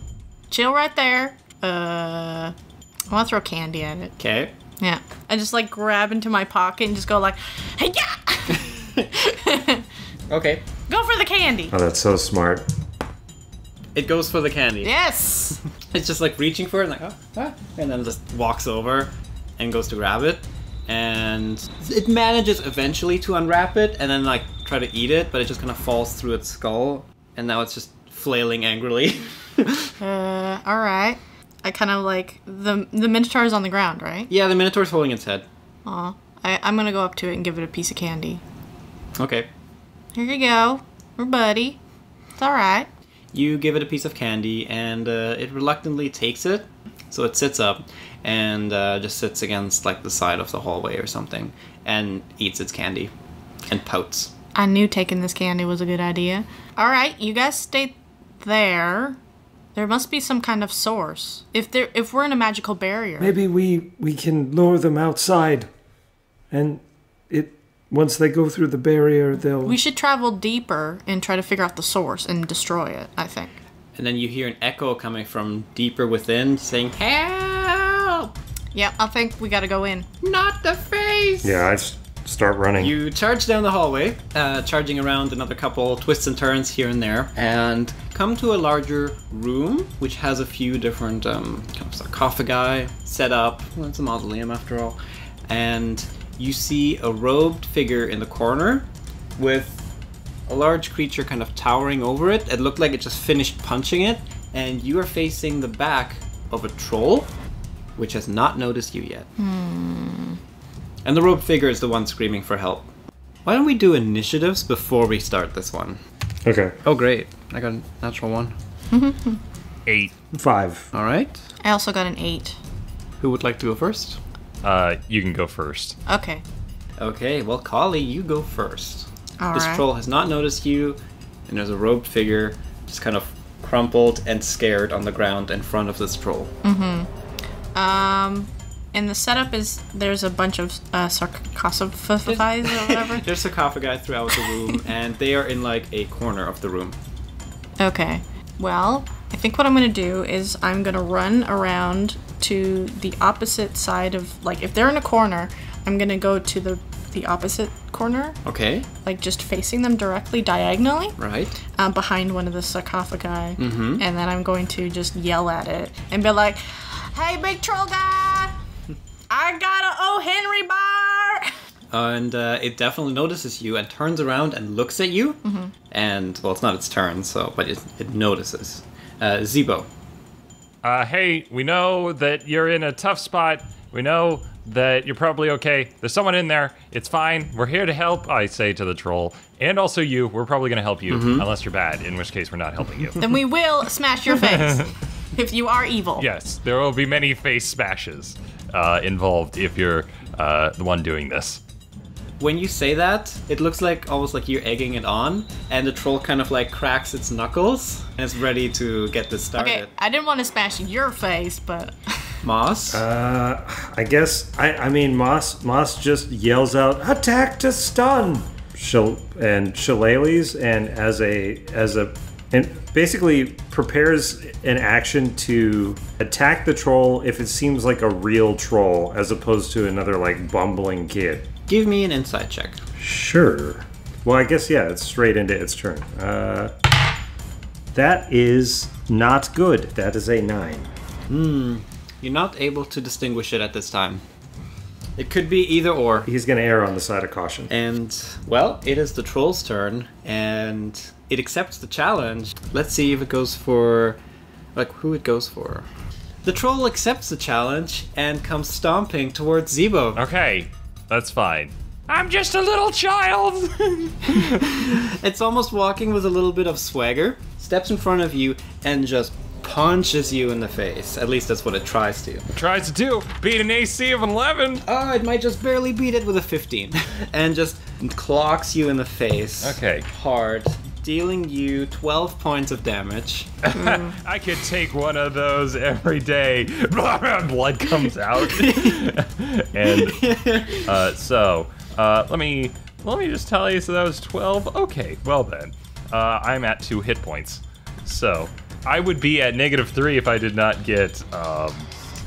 Chill right there. Uh I wanna throw candy at it. Okay. Yeah. I just like grab into my pocket and just go like, hey yeah! Okay. Go for the candy! oh, that's so smart. It goes for the candy. Yes! It's just like reaching for it, like, oh, ah, and then just walks over and goes to grab it. And it manages eventually to unwrap it and then, like, try to eat it, but it just kind of falls through its skull. And now it's just flailing angrily. Uh, alright. I kind of like the the minotaur is on the ground, right? yeah, the Minotaur's holding its head. Aw. I, I'm gonna go up to it and give it a piece of candy. Okay. Here you go. We're buddy. It's alright. You give it a piece of candy, and uh, it reluctantly takes it. So it sits up and uh, just sits against like the side of the hallway or something, and eats its candy, and pouts. I knew taking this candy was a good idea. Alright, you guys stay there. There must be some kind of source. If there if we're in a magical barrier. Maybe we we can lure them outside, and it once they go through the barrier, they'll. We should travel deeper and try to figure out the source and destroy it, I think. And then you hear an echo coming from deeper within, saying, "Help! Yep, I think we gotta go in. Not the face!" Yeah, I s- start running. You charge down the hallway, uh, charging around another couple twists and turns here and there, and come to a larger room which has a few different um, kind of sarcophagi set up. Well, it's a mausoleum after all. And you see a robed figure in the corner with a large creature kind of towering over it. It looked like it just finished punching it, and you are facing the back of a troll which has not noticed you yet. Hmm. And the robed figure is the one screaming for help. Why don't we do initiatives before we start this one? okay, Oh, great. I got a natural one. Eight. five. All right. I also got an eight. Who would like to go first? Uh, you can go first. Okay. Okay, well, Kali, you go first. All this right. troll has not noticed you, and there's a robed figure just kind of crumpled and scared on the ground in front of this troll. Mm-hmm. Um, and the setup is there's a bunch of uh, sarcophagus or whatever. There's sarcophagi throughout the room, and they are in like a corner of the room. Okay. Well, I think what I'm gonna do is I'm gonna run around to the opposite side of like if they're in a corner, I'm gonna go to the the opposite corner, Okay, like just facing them directly diagonally, right. um, behind one of the sarcophagi, mm -hmm. and then I'm going to just yell at it and be like, "Hey, big troll guy, I got a O Henry bar." And uh, it definitely notices you and turns around and looks at you. Mm -hmm. And well, it's not its turn, so but it, it notices. Uh, Zebo. Uh, hey, we know that you're in a tough spot. We know that you're probably okay. There's someone in there. It's fine. We're here to help, I say to the troll. And also you. We're probably going to help you, unless you're bad, in which case we're not helping you. Then we will smash your face if you are evil. yes, there will be many face smashes uh, involved if you're uh, the one doing this. When you say that, it looks like almost like you're egging it on, and the troll kind of like cracks its knuckles and is ready to get this started. Okay, I didn't want to smash your face, but Moss. Uh, I guess I, I mean Moss Moss just yells out attack to stun Shil- and shillelaghs and as a as a and basically prepares an action to attack the troll if it seems like a real troll as opposed to another like bumbling kid. Give me an insight check. Sure. Well, I guess yeah, it's straight into its turn. Uh, that is not good. That is a nine. Hmm. You're not able to distinguish it at this time. It could be either or. He's going to err on the side of caution. And, well, it is the troll's turn, and it accepts the challenge. Let's see if it goes for. Like, who it goes for. The troll accepts the challenge and comes stomping towards Zebo. Okay, that's fine. I'm just a little child. It's almost walking with a little bit of swagger, steps in front of you, and just punches you in the face. At least that's what it tries to. It Tries to do beat an AC of 11. Oh, it might just barely beat it with a 15. and just clocks you in the face. Okay. Hard, dealing you 12 points of damage. I could take one of those every day. Blood comes out. and uh, so, uh, let me let me just tell you. So that was twelve. Okay, well then, uh, I'm at two hit points. So I would be at negative three if I did not get um,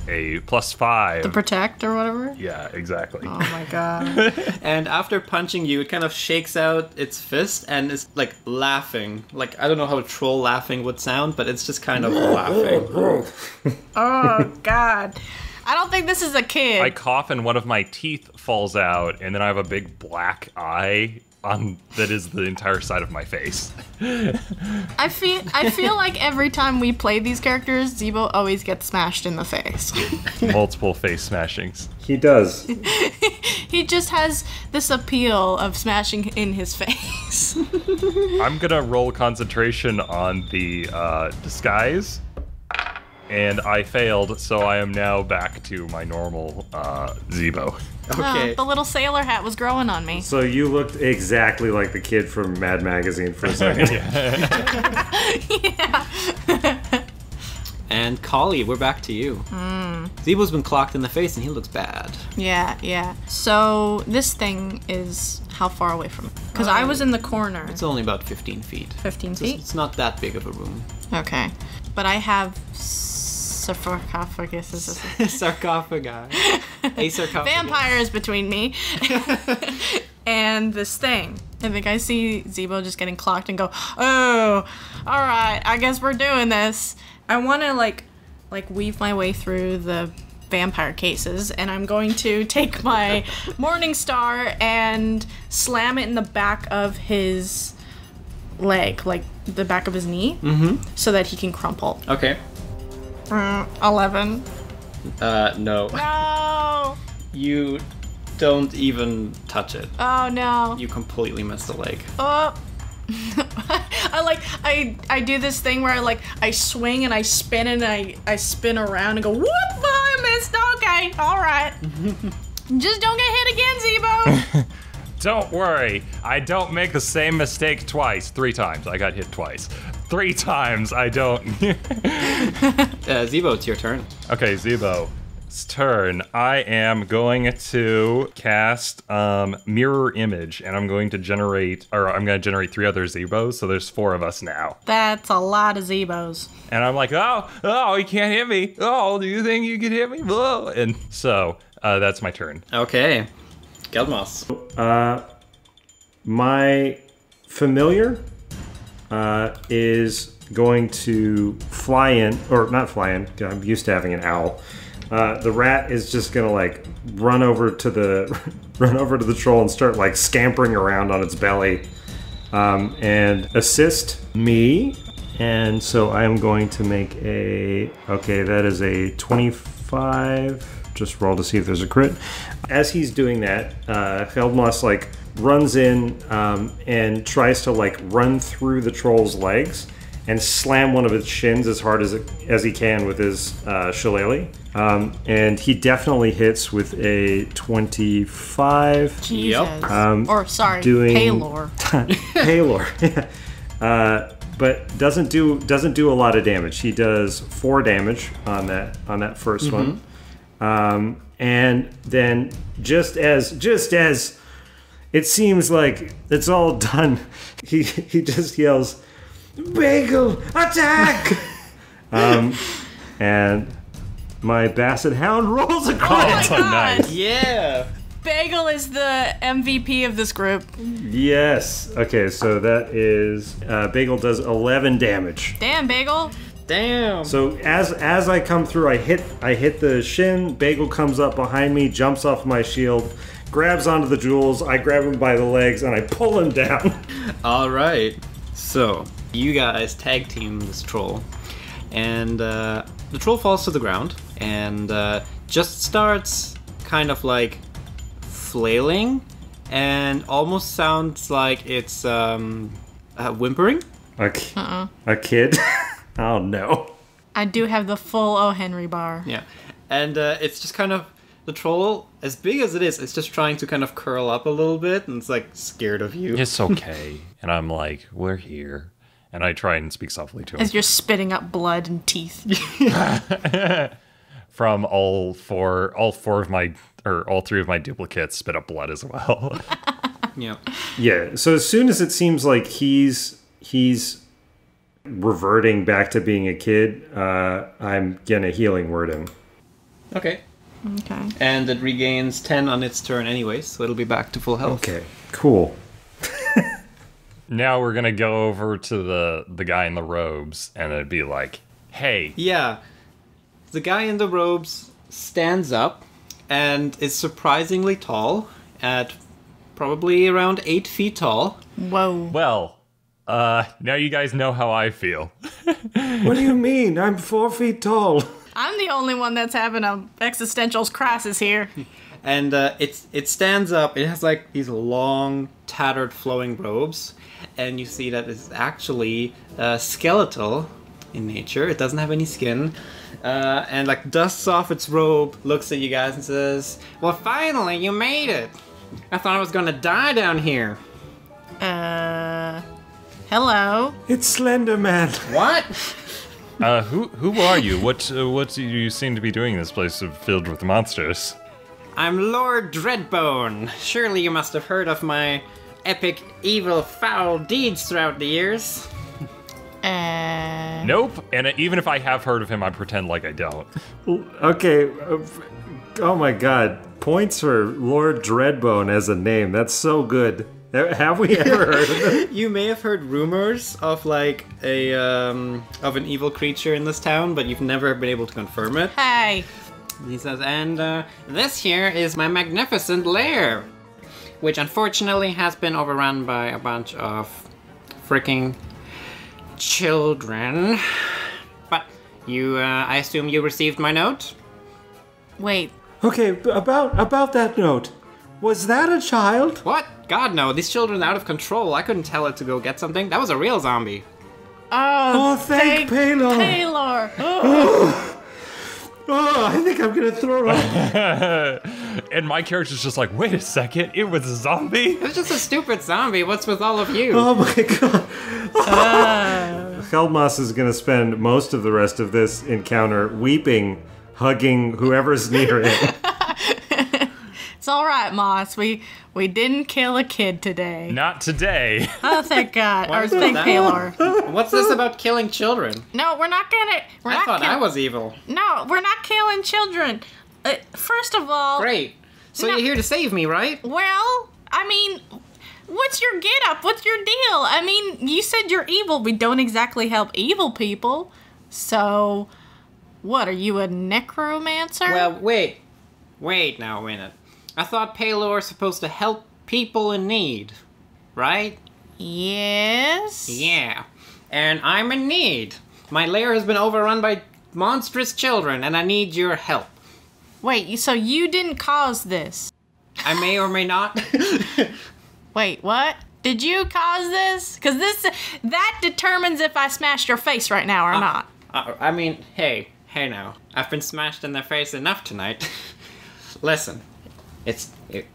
a plus five. the protect or whatever. yeah, exactly. Oh my god. And after punching you, it kind of shakes out its fist and is like laughing. Like, I don't know how a troll laughing would sound, but it's just kind of laughing. oh god. I don't think this is a kid. I cough and one of my teeth falls out, and then I have a big black eye on that is the entire side of my face. I feel I feel like every time we play these characters, Zebo always gets smashed in the face. Multiple face smashings. He does. he just has this appeal of smashing in his face. I'm gonna roll concentration on the uh, disguise, and I failed, so I am now back to my normal uh, Zebo. Okay. Uh, the little sailor hat was growing on me. So you looked exactly like the kid from Mad Magazine for a second. Yeah. And Kali, we're back to you. Zebo's been clocked in the face and he looks bad. Yeah, yeah. So this thing is how far away from? it? Because I was in the corner, It's only about 15 feet. 15 It's, feet. it's not that big of a room. Okay, but I have sarcophagus. sarcophagi. A sarcophagus. vampires between me and this thing. I think I see Zebo just getting clocked and go, oh, all right, I guess we're doing this. I want to like, like weave my way through the vampire cases, and I'm going to take my Morning Star and slam it in the back of his leg, like the back of his knee, mm-hmm. so that he can crumple. Okay. Mm, Eleven. Uh, no. No. You don't even touch it. Oh no. You completely miss the leg. Oh. I like I I do this thing where I like I swing and I spin and I I spin around and go whoop I missed okay all right just don't get hit again Zebo Don't worry, I don't make the same mistake twice. Three times. I got hit twice. Three times I don't. Uh, Zebo, it's your turn. okay, Zebo. It's turn, I am going to cast um, Mirror Image, and I'm going to generate, or I'm going to generate three other Zebos, so there's four of us now. That's a lot of Zebos. And I'm like, oh, oh, he can't hit me. Oh, do you think you can hit me? Oh. And so uh, that's my turn. Okay. Geldmoss. My familiar uh, is going to fly in, or not fly in. I'm used to having an owl. Uh, the rat is just gonna like run over to the run over to the troll and start like scampering around on its belly um, and assist me. And so I am going to make a okay. That is a 25. Just roll to see if there's a crit. As he's doing that, uh, Geldmoss like runs in um, and tries to like run through the troll's legs and slam one of its shins as hard as it, as he can with his uh, shillelagh. Um, and he definitely hits with a 25. Jesus. Um, or sorry, doing- Pelor. Halor. uh, but doesn't do doesn't do a lot of damage. He does four damage on that on that 1st one, um, and then just as just as it seems like it's all done, he he just yells, "Bagel, attack!" um, and my basset hound rolls Oh across. my Oh, god! nice. Yeah. Bagel is the MVP of this group. Yes. Okay, so that is uh, Bagel does 11 damage. Damn, Bagel. Damn. So as as I come through, I hit I hit the shin. Bagel comes up behind me, jumps off my shield, grabs onto the jewels. I grab him by the legs and I pull him down. All right. So you guys tag team this troll, and uh, the troll falls to the ground and uh, just starts kind of like flailing, and almost sounds like it's um, uh, whimpering. A, ki- a kid. oh no. I do have the full O. Henry bar. Yeah, and uh, it's just kind of the troll, as big as it is, it's just trying to kind of curl up a little bit, and it's like scared of you. It's okay. and I'm like, we're here. And I try and speak softly to him. As you're spitting up blood and teeth. From all four, all four of my, or all three of my duplicates spit up blood as well. Yeah. Yeah. So as soon as it seems like he's he's reverting back to being a kid, uh, I'm gonna healing word him. Okay. Okay. And it regains 10 on its turn anyway, so it'll be back to full health. Okay. Cool. now we're gonna go over to the the guy in the robes, and it'd be like, hey, Yeah. The guy in the robes stands up and is surprisingly tall, at probably around 8 feet tall. Whoa. well, uh, now you guys know how I feel. What do you mean? I'm four feet tall. I'm the only one that's having a existential crisis here. And uh, it's, it stands up, it has like these long, tattered, flowing robes, and you see that it's actually uh, skeletal in nature. It doesn't have any skin. Uh, and like dusts off its robe, looks at you guys and says, Well, finally, you made it! I thought I was gonna die down here. Uh. Hello. It's Slender Man. What? Uh, who who are you? What uh, what do you seem to be doing in this place filled with monsters? I'm Lord Dreadbone. Surely you must have heard of my epic, evil, foul deeds throughout the years. Uh. Nope. And even if I have heard of him, I pretend like I don't. Okay. uh, Oh my god. Points for Lord Dreadbone as a name. That's so good. Ha- Have we ever heard of it? You may have heard rumors of like a um, of an evil creature in this town, but you've never been able to confirm it. Hey. He says, and uh, this here is my magnificent lair, which unfortunately has been overrun by a bunch of freaking children. But you, uh, I assume you received my note. Wait. Okay, about about that note. Was that a child? What? God no! These children are out of control. I couldn't tell it to go get something. That was a real zombie. Oh, Oh, thank Pelor. Taylor. Oh, oh, I think I'm gonna throw up. and my character's just like, wait a second, it was a zombie? It was just a stupid zombie. What's with all of you? Oh my god. Uh. Geldmoss is gonna spend most of the rest of this encounter weeping hugging whoever's near it. It's all right, Moss. We we didn't kill a kid today. Not today. Oh, thank God. Why or thank that? Pelor. What's this about killing children? No, we're not gonna. We're I not thought kill- I was evil. No, we're not killing children. Uh, first of all, Great. So No. you're here to save me, right? well, I mean, what's your get up? What's your deal? I mean, you said you're evil. We don't exactly help evil people. So, what are you a necromancer? Well, wait. Wait now a minute. I thought Pelor is supposed to help people in need, right? yes. Yeah. And I'm in need. My lair has been overrun by monstrous children, and I need your help. Wait, so you didn't cause this? I may or may not. Wait, what? Did you cause this? Because this that determines if I smashed your face right now or not. Uh, I mean, hey, hey now. I've been smashed in the face enough tonight. Listen, it's it,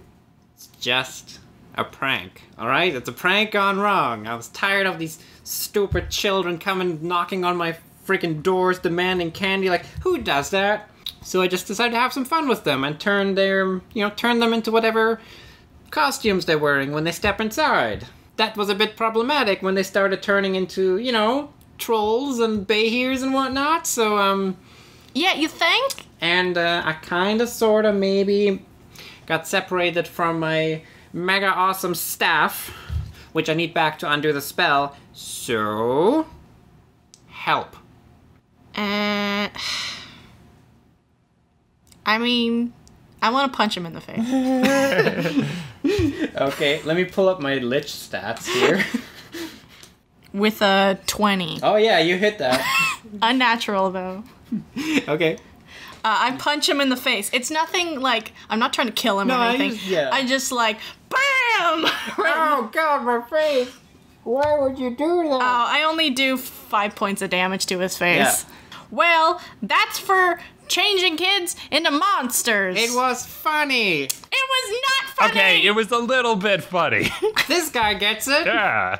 it's just a prank, all right? It's a prank gone wrong. I was tired of these stupid children coming knocking on my freaking doors demanding candy. Like, who does that? So I just decided to have some fun with them and turn their, you know, turn them into whatever costumes they're wearing when they step inside. That was a bit problematic when they started turning into, you know, trolls and behirs and whatnot. So, um, Yeah, you think? and uh, I kind of, sort of, maybe got separated from my mega awesome staff, which I need back to undo the spell. So, help. Uh, I mean, I want to punch him in the face Okay, let me pull up my lich stats here. with a twenty. oh yeah, you hit that. Unnatural though. Okay. Uh, I punch him in the face. It's nothing like I'm not trying to kill him No, or I anything. just- yeah. I just like bam. Oh god, my face. Why would you do that? Oh, I only do five points of damage to his face. Yeah. Well, that's for changing kids into monsters. It was funny. It was not funny. Okay, it was a little bit funny. This guy gets it. yeah.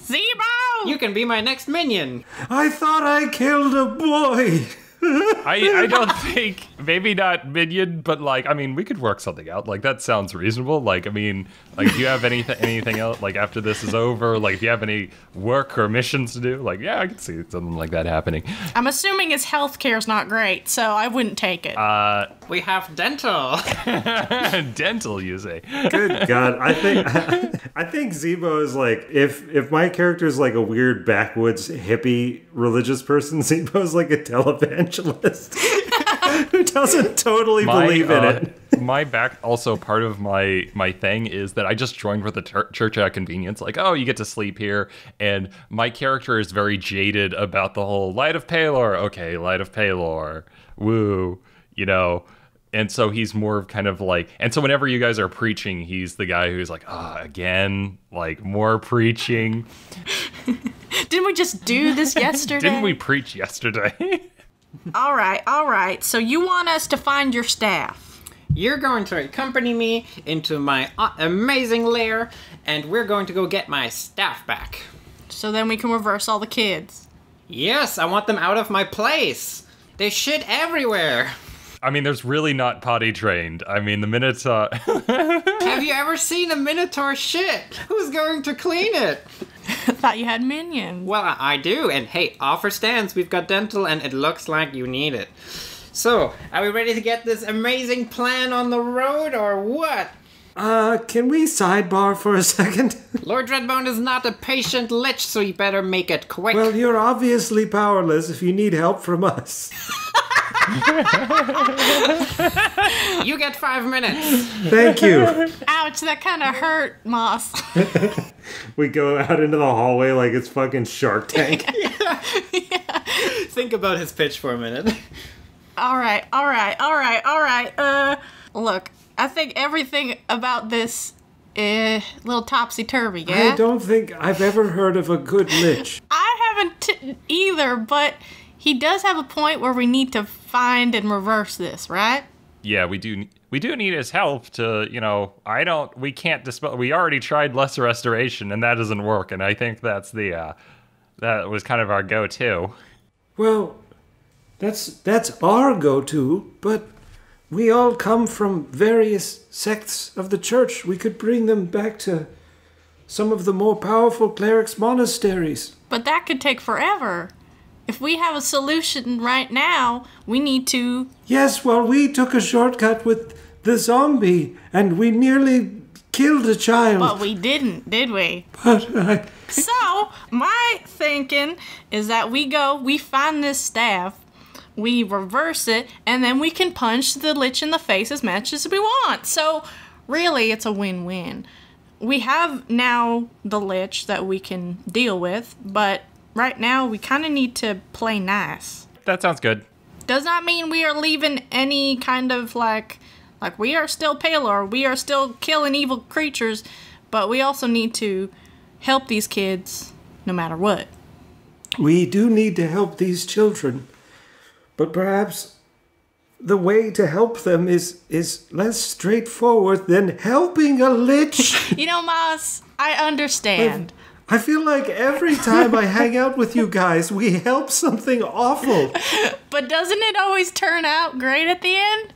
Zebo. You can be my next minion. I thought I killed a boy. I, I don't think maybe not minion, but like I mean we could work something out. Like that sounds reasonable. Like I mean, like do you have anything anything else like after this is over? Like if you have any work or missions to do? Like yeah, I can see something like that happening. I'm assuming his health care is not great, so I wouldn't take it. Uh, We have dental. dental, you say? Good God, I think I think Zebo is like if if my character is like a weird backwoods hippie religious person, Zebo's like a televangelist who doesn't totally believe in uh, it. My back also part of my my thing is that I just joined with the tur- church at convenience. Like, oh, you get to sleep here, and my character is very jaded about the whole light of Pelor. Okay, light of Pelor, woo, you know. And so he's more of kind of like, and so whenever you guys are preaching, he's the guy who's like, ah, again, like more preaching. Didn't we just do this yesterday? Didn't we preach yesterday? All right, all right. So you want us to find your staff? You're going to accompany me into my uh, amazing lair, and we're going to go get my staff back. So then we can reverse all the kids. Yes, I want them out of my place. They shit everywhere. I mean, there's really not potty trained. I mean, the minute uh, Have you ever seen a minotaur shit? Who's going to clean it? I thought you had minions. Well, I, I do, and hey, offer stands. We've got dental, and it looks like you need it. So, are we ready to get this amazing plan on the road, or what? Uh, can we sidebar for a second? Lord Dreadbone is not a patient lich, so you better make it quick. well, you're obviously powerless if you need help from us. you get five minutes. Thank you. Ouch, that kind of hurt, Moss. We go out into the hallway like it's fucking Shark Tank. Think about his pitch for a minute. all right, all right, all right, all right. Uh, look, I think everything about this is little topsy turvy. Yeah. I don't think I've ever heard of a good lich. I haven't t- either, but he does have a point where we need to find and reverse this, right? yeah, we do we do need his help to, you know, I don't we can't dispel we already tried lesser restoration and that doesn't work and I think that's the uh that was kind of our go-to. Well, That's that's our go-to, but we all come from various sects of the church. We could bring them back to some of the more powerful clerics' monasteries. But that could take forever. If we have a solution right now, we need to. Yes, well, we took a shortcut with the zombie, and we nearly killed a child. But we didn't, did we? But I, So, my thinking is that we go, we find this staff, we reverse it, and then we can punch the lich in the face as much as we want. So, really, it's a win win. We have now the lich that we can deal with, but right now we kind of need to play nice. That sounds good. Does not mean we are leaving any kind of like like we are still Pelor, we are still killing evil creatures, but we also need to help these kids no matter what. we do need to help these children, but perhaps the way to help them is is less straightforward than helping a lich. You know, Moss, I understand. I feel like every time I hang out with you guys, we help something awful. But doesn't it always turn out great at the end?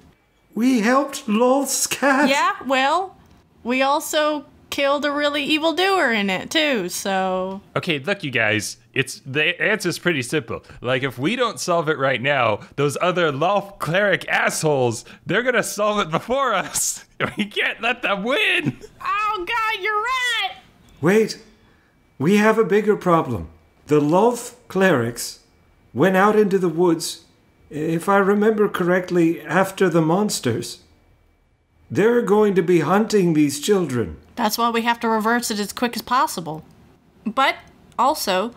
We helped Lolth's cat. Yeah, well, we also killed a really evil doer in it too, so Okay, look, you guys. It's the answer's pretty simple. Like, if we don't solve it right now, those other Lolth cleric assholes, they're gonna solve it before us. We can't let them win. Oh god, you're right! Wait, we have a bigger problem. The Lolth clerics went out into the woods, if I remember correctly, after the monsters. They're going to be hunting these children. That's why we have to reverse it as quick as possible. But also,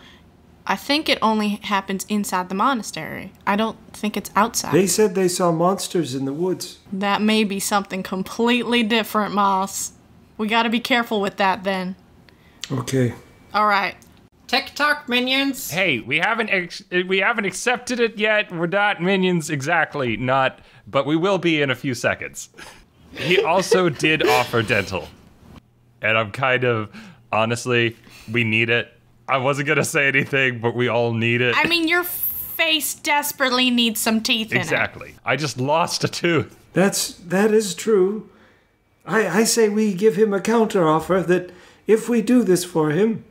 I think it only happens inside the monastery. I don't think it's outside. They said they saw monsters in the woods. that may be something completely different, Moss. We gotta be careful with that then. Okay. Alright. TikTok minions. Hey, we haven't ex- we haven't accepted it yet. We're not minions exactly, not, but we will be in a few seconds. He also did offer dental, and I'm kind of honestly, we need it. I wasn't gonna say anything, but we all need it. I mean, your face desperately needs some teeth in it. exactly. I just lost a tooth. That's that is true. I, I say we give him a counter offer that if we do this for him,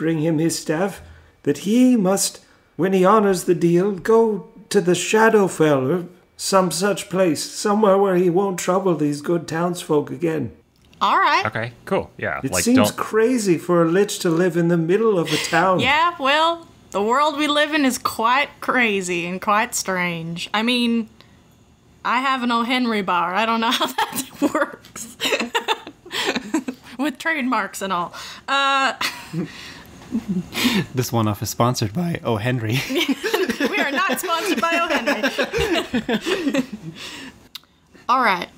bring him his staff, that he must, when he honors the deal, go to the Shadowfell or some such place, somewhere where he won't trouble these good townsfolk again. Alright. Okay, cool. Yeah, It like seems don't. crazy for a lich to live in the middle of a town. Yeah, well, the world we live in is quite crazy and quite strange. I mean, I have an O. Henry bar. I don't know how that works. With trademarks and all. Uh, This one off is sponsored by O. Henry. we are not sponsored by O. Henry. all right.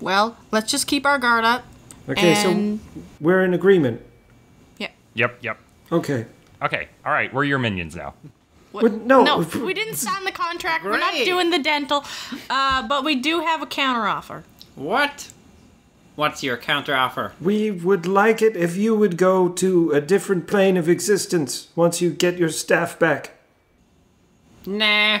Well, let's just keep our guard up. Okay, and so we're in agreement. yeah. Yep, yep. Okay. Okay, all right. We're your minions now. What- no, no, we didn't sign the contract. We're not doing the dental, uh, but we do have a counteroffer. what? What's your counteroffer? We would like it if you would go to a different plane of existence once you get your staff back. Nah.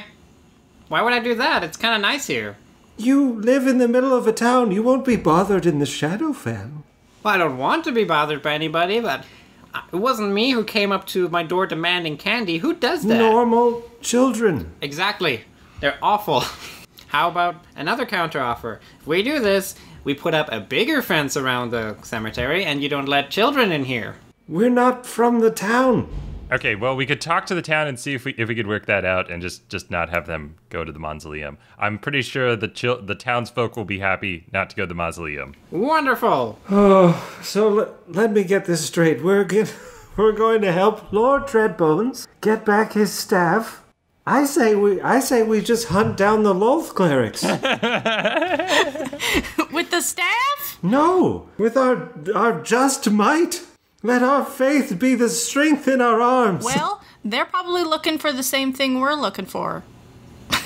Why would I do that? It's kind of nice here. You live in the middle of a town. You won't be bothered in the Shadowfell. Well, I don't want to be bothered by anybody, but it wasn't me who came up to my door demanding candy. Who does that? Normal children. Exactly. They're awful. How about another counteroffer? If we do this, we put up a bigger fence around the cemetery and you don't let children in here. We're not from the town. Okay, well, we could talk to the town and see if we if we could work that out and just just not have them go to the mausoleum. I'm pretty sure the chil- the townsfolk will be happy not to go to the mausoleum. Wonderful. Oh, So let, let me get this straight. We're get, we're going to help Lord Dreadbones get back his staff. I say we I say we just hunt down the Lolth clerics. With the staff? no, with our our just might. Let our faith be the strength in our arms. Well, they're probably looking for the same thing we're looking for.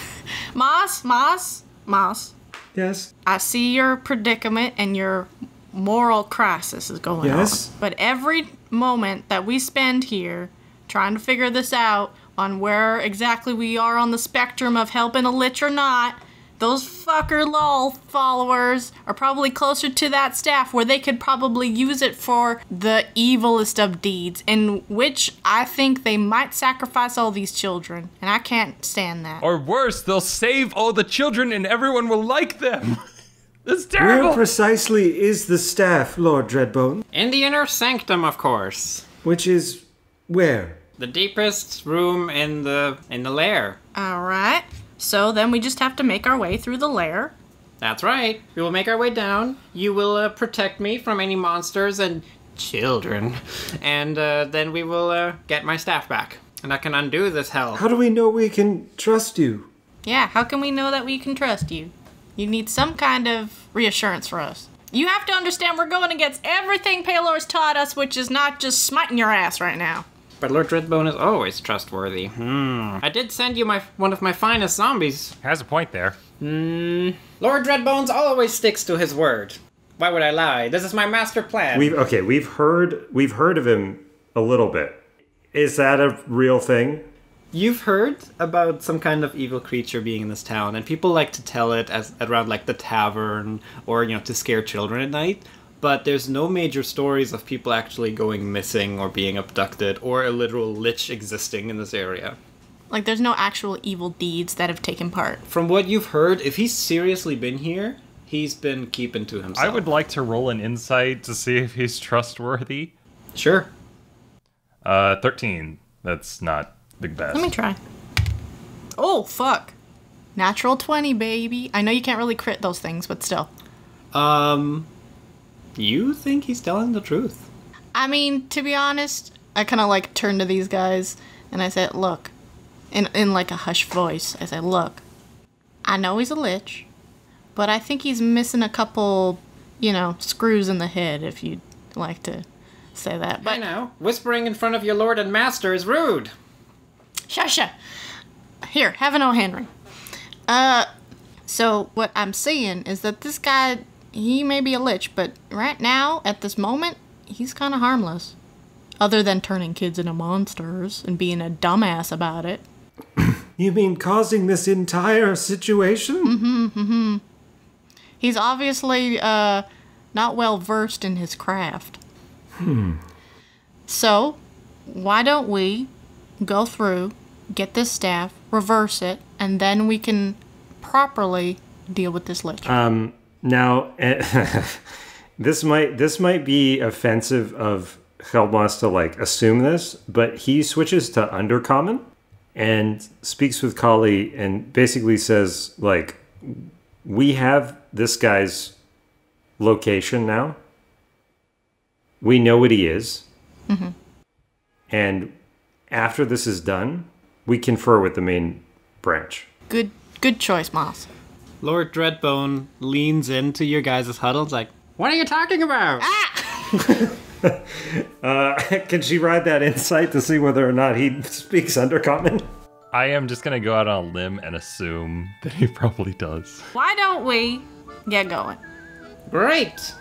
Moss, Moss, Moss. yes. I see your predicament and your moral crisis is going Yes. on. Yes. But every moment that we spend here trying to figure this out, on where exactly we are on the spectrum of helping a lich or not, those fucker Lolth followers are probably closer to that staff where they could probably use it for the evilest of deeds, in which I think they might sacrifice all these children, and I can't stand that. Or worse, they'll save all the children and everyone will like them. That's terrible. Where precisely is the staff, Lord Dreadbone? In the inner sanctum, of course. Which is where? The deepest room in the in the lair. Alright, so then we just have to make our way through the lair. That's right. We will make our way down. You will uh, protect me from any monsters and children, and uh, then we will uh, get my staff back, and I can undo this hell. How do we know we can trust you? Yeah, how can we know that we can trust you? You need some kind of reassurance for us. You have to understand we're going against everything Pelor's taught us, which is not just smiting your ass right now. But Lord Dreadbone is always trustworthy. Hmm. I did send you my one of my finest zombies. Has a point there. Hmm. Lord Dreadbones always sticks to his word. Why would I lie? This is my master plan. We've okay. We've heard we've heard of him a little bit. Is that a real thing? You've heard about some kind of evil creature being in this town, and people like to tell it as around like the tavern or you know to scare children at night. But there's no major stories of people actually going missing or being abducted or a literal lich existing in this area. Like, there's no actual evil deeds that have taken part. From what you've heard, if he's seriously been here, he's been keeping to himself. I would like to roll an insight to see if he's trustworthy. sure. Uh, 13. That's not big best. Let me try. Oh, fuck. Natural 20, baby. I know you can't really crit those things, but still. Um, you think he's telling the truth? I mean, to be honest, I kind of like turned to these guys and I said, look, in, in like a hushed voice, I said, look, I know he's a lich, but I think he's missing a couple, you know, screws in the head, if you'd like to say that. I But know. Whispering in front of your lord and master is rude. Shusha! Here, have an O. Henry. Uh, so what I'm saying is that this guy, he may be a lich, but right now, at this moment, he's kind of harmless. Other than turning kids into monsters and being a dumbass about it. You mean causing this entire situation? Mm-hmm, mm-hmm. He's obviously uh, not well versed in his craft. Hmm. So, why don't we go through, get this staff, reverse it, and then we can properly deal with this lich? Now, eh, this might this might be offensive of Helmas to like assume this, but he switches to undercommon and speaks with Kali and basically says like, "We have this guy's location now. We know what he is, and after this is done, we confer with the main branch." good, good choice, Moss. Lord Dreadbone leans into your guys' huddle. It's like, what are you talking about? Ah! Can she ride that insight to see whether or not he speaks undercommon? I am just gonna go out on a limb and assume that he probably does. Why don't we get going? Great!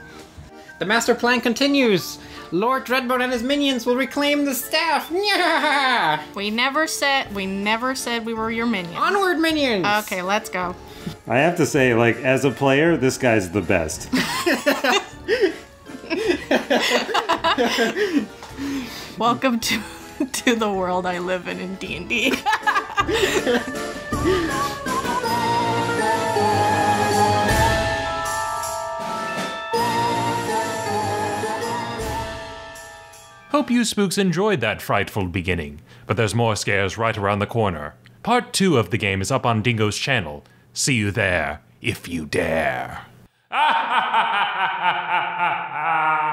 The master plan continues. Lord Dreadbone and his minions will reclaim the staff. Nyah! We never said we never said we were your minions. Onward, minions! Okay, let's go. I have to say, like, as a player, this guy's the best. Welcome to to the world I live in in D and D. Hope you spooks enjoyed that frightful beginning, but there's more scares right around the corner. Part 2 of the game is up on Dingo's channel. See you there, if you dare.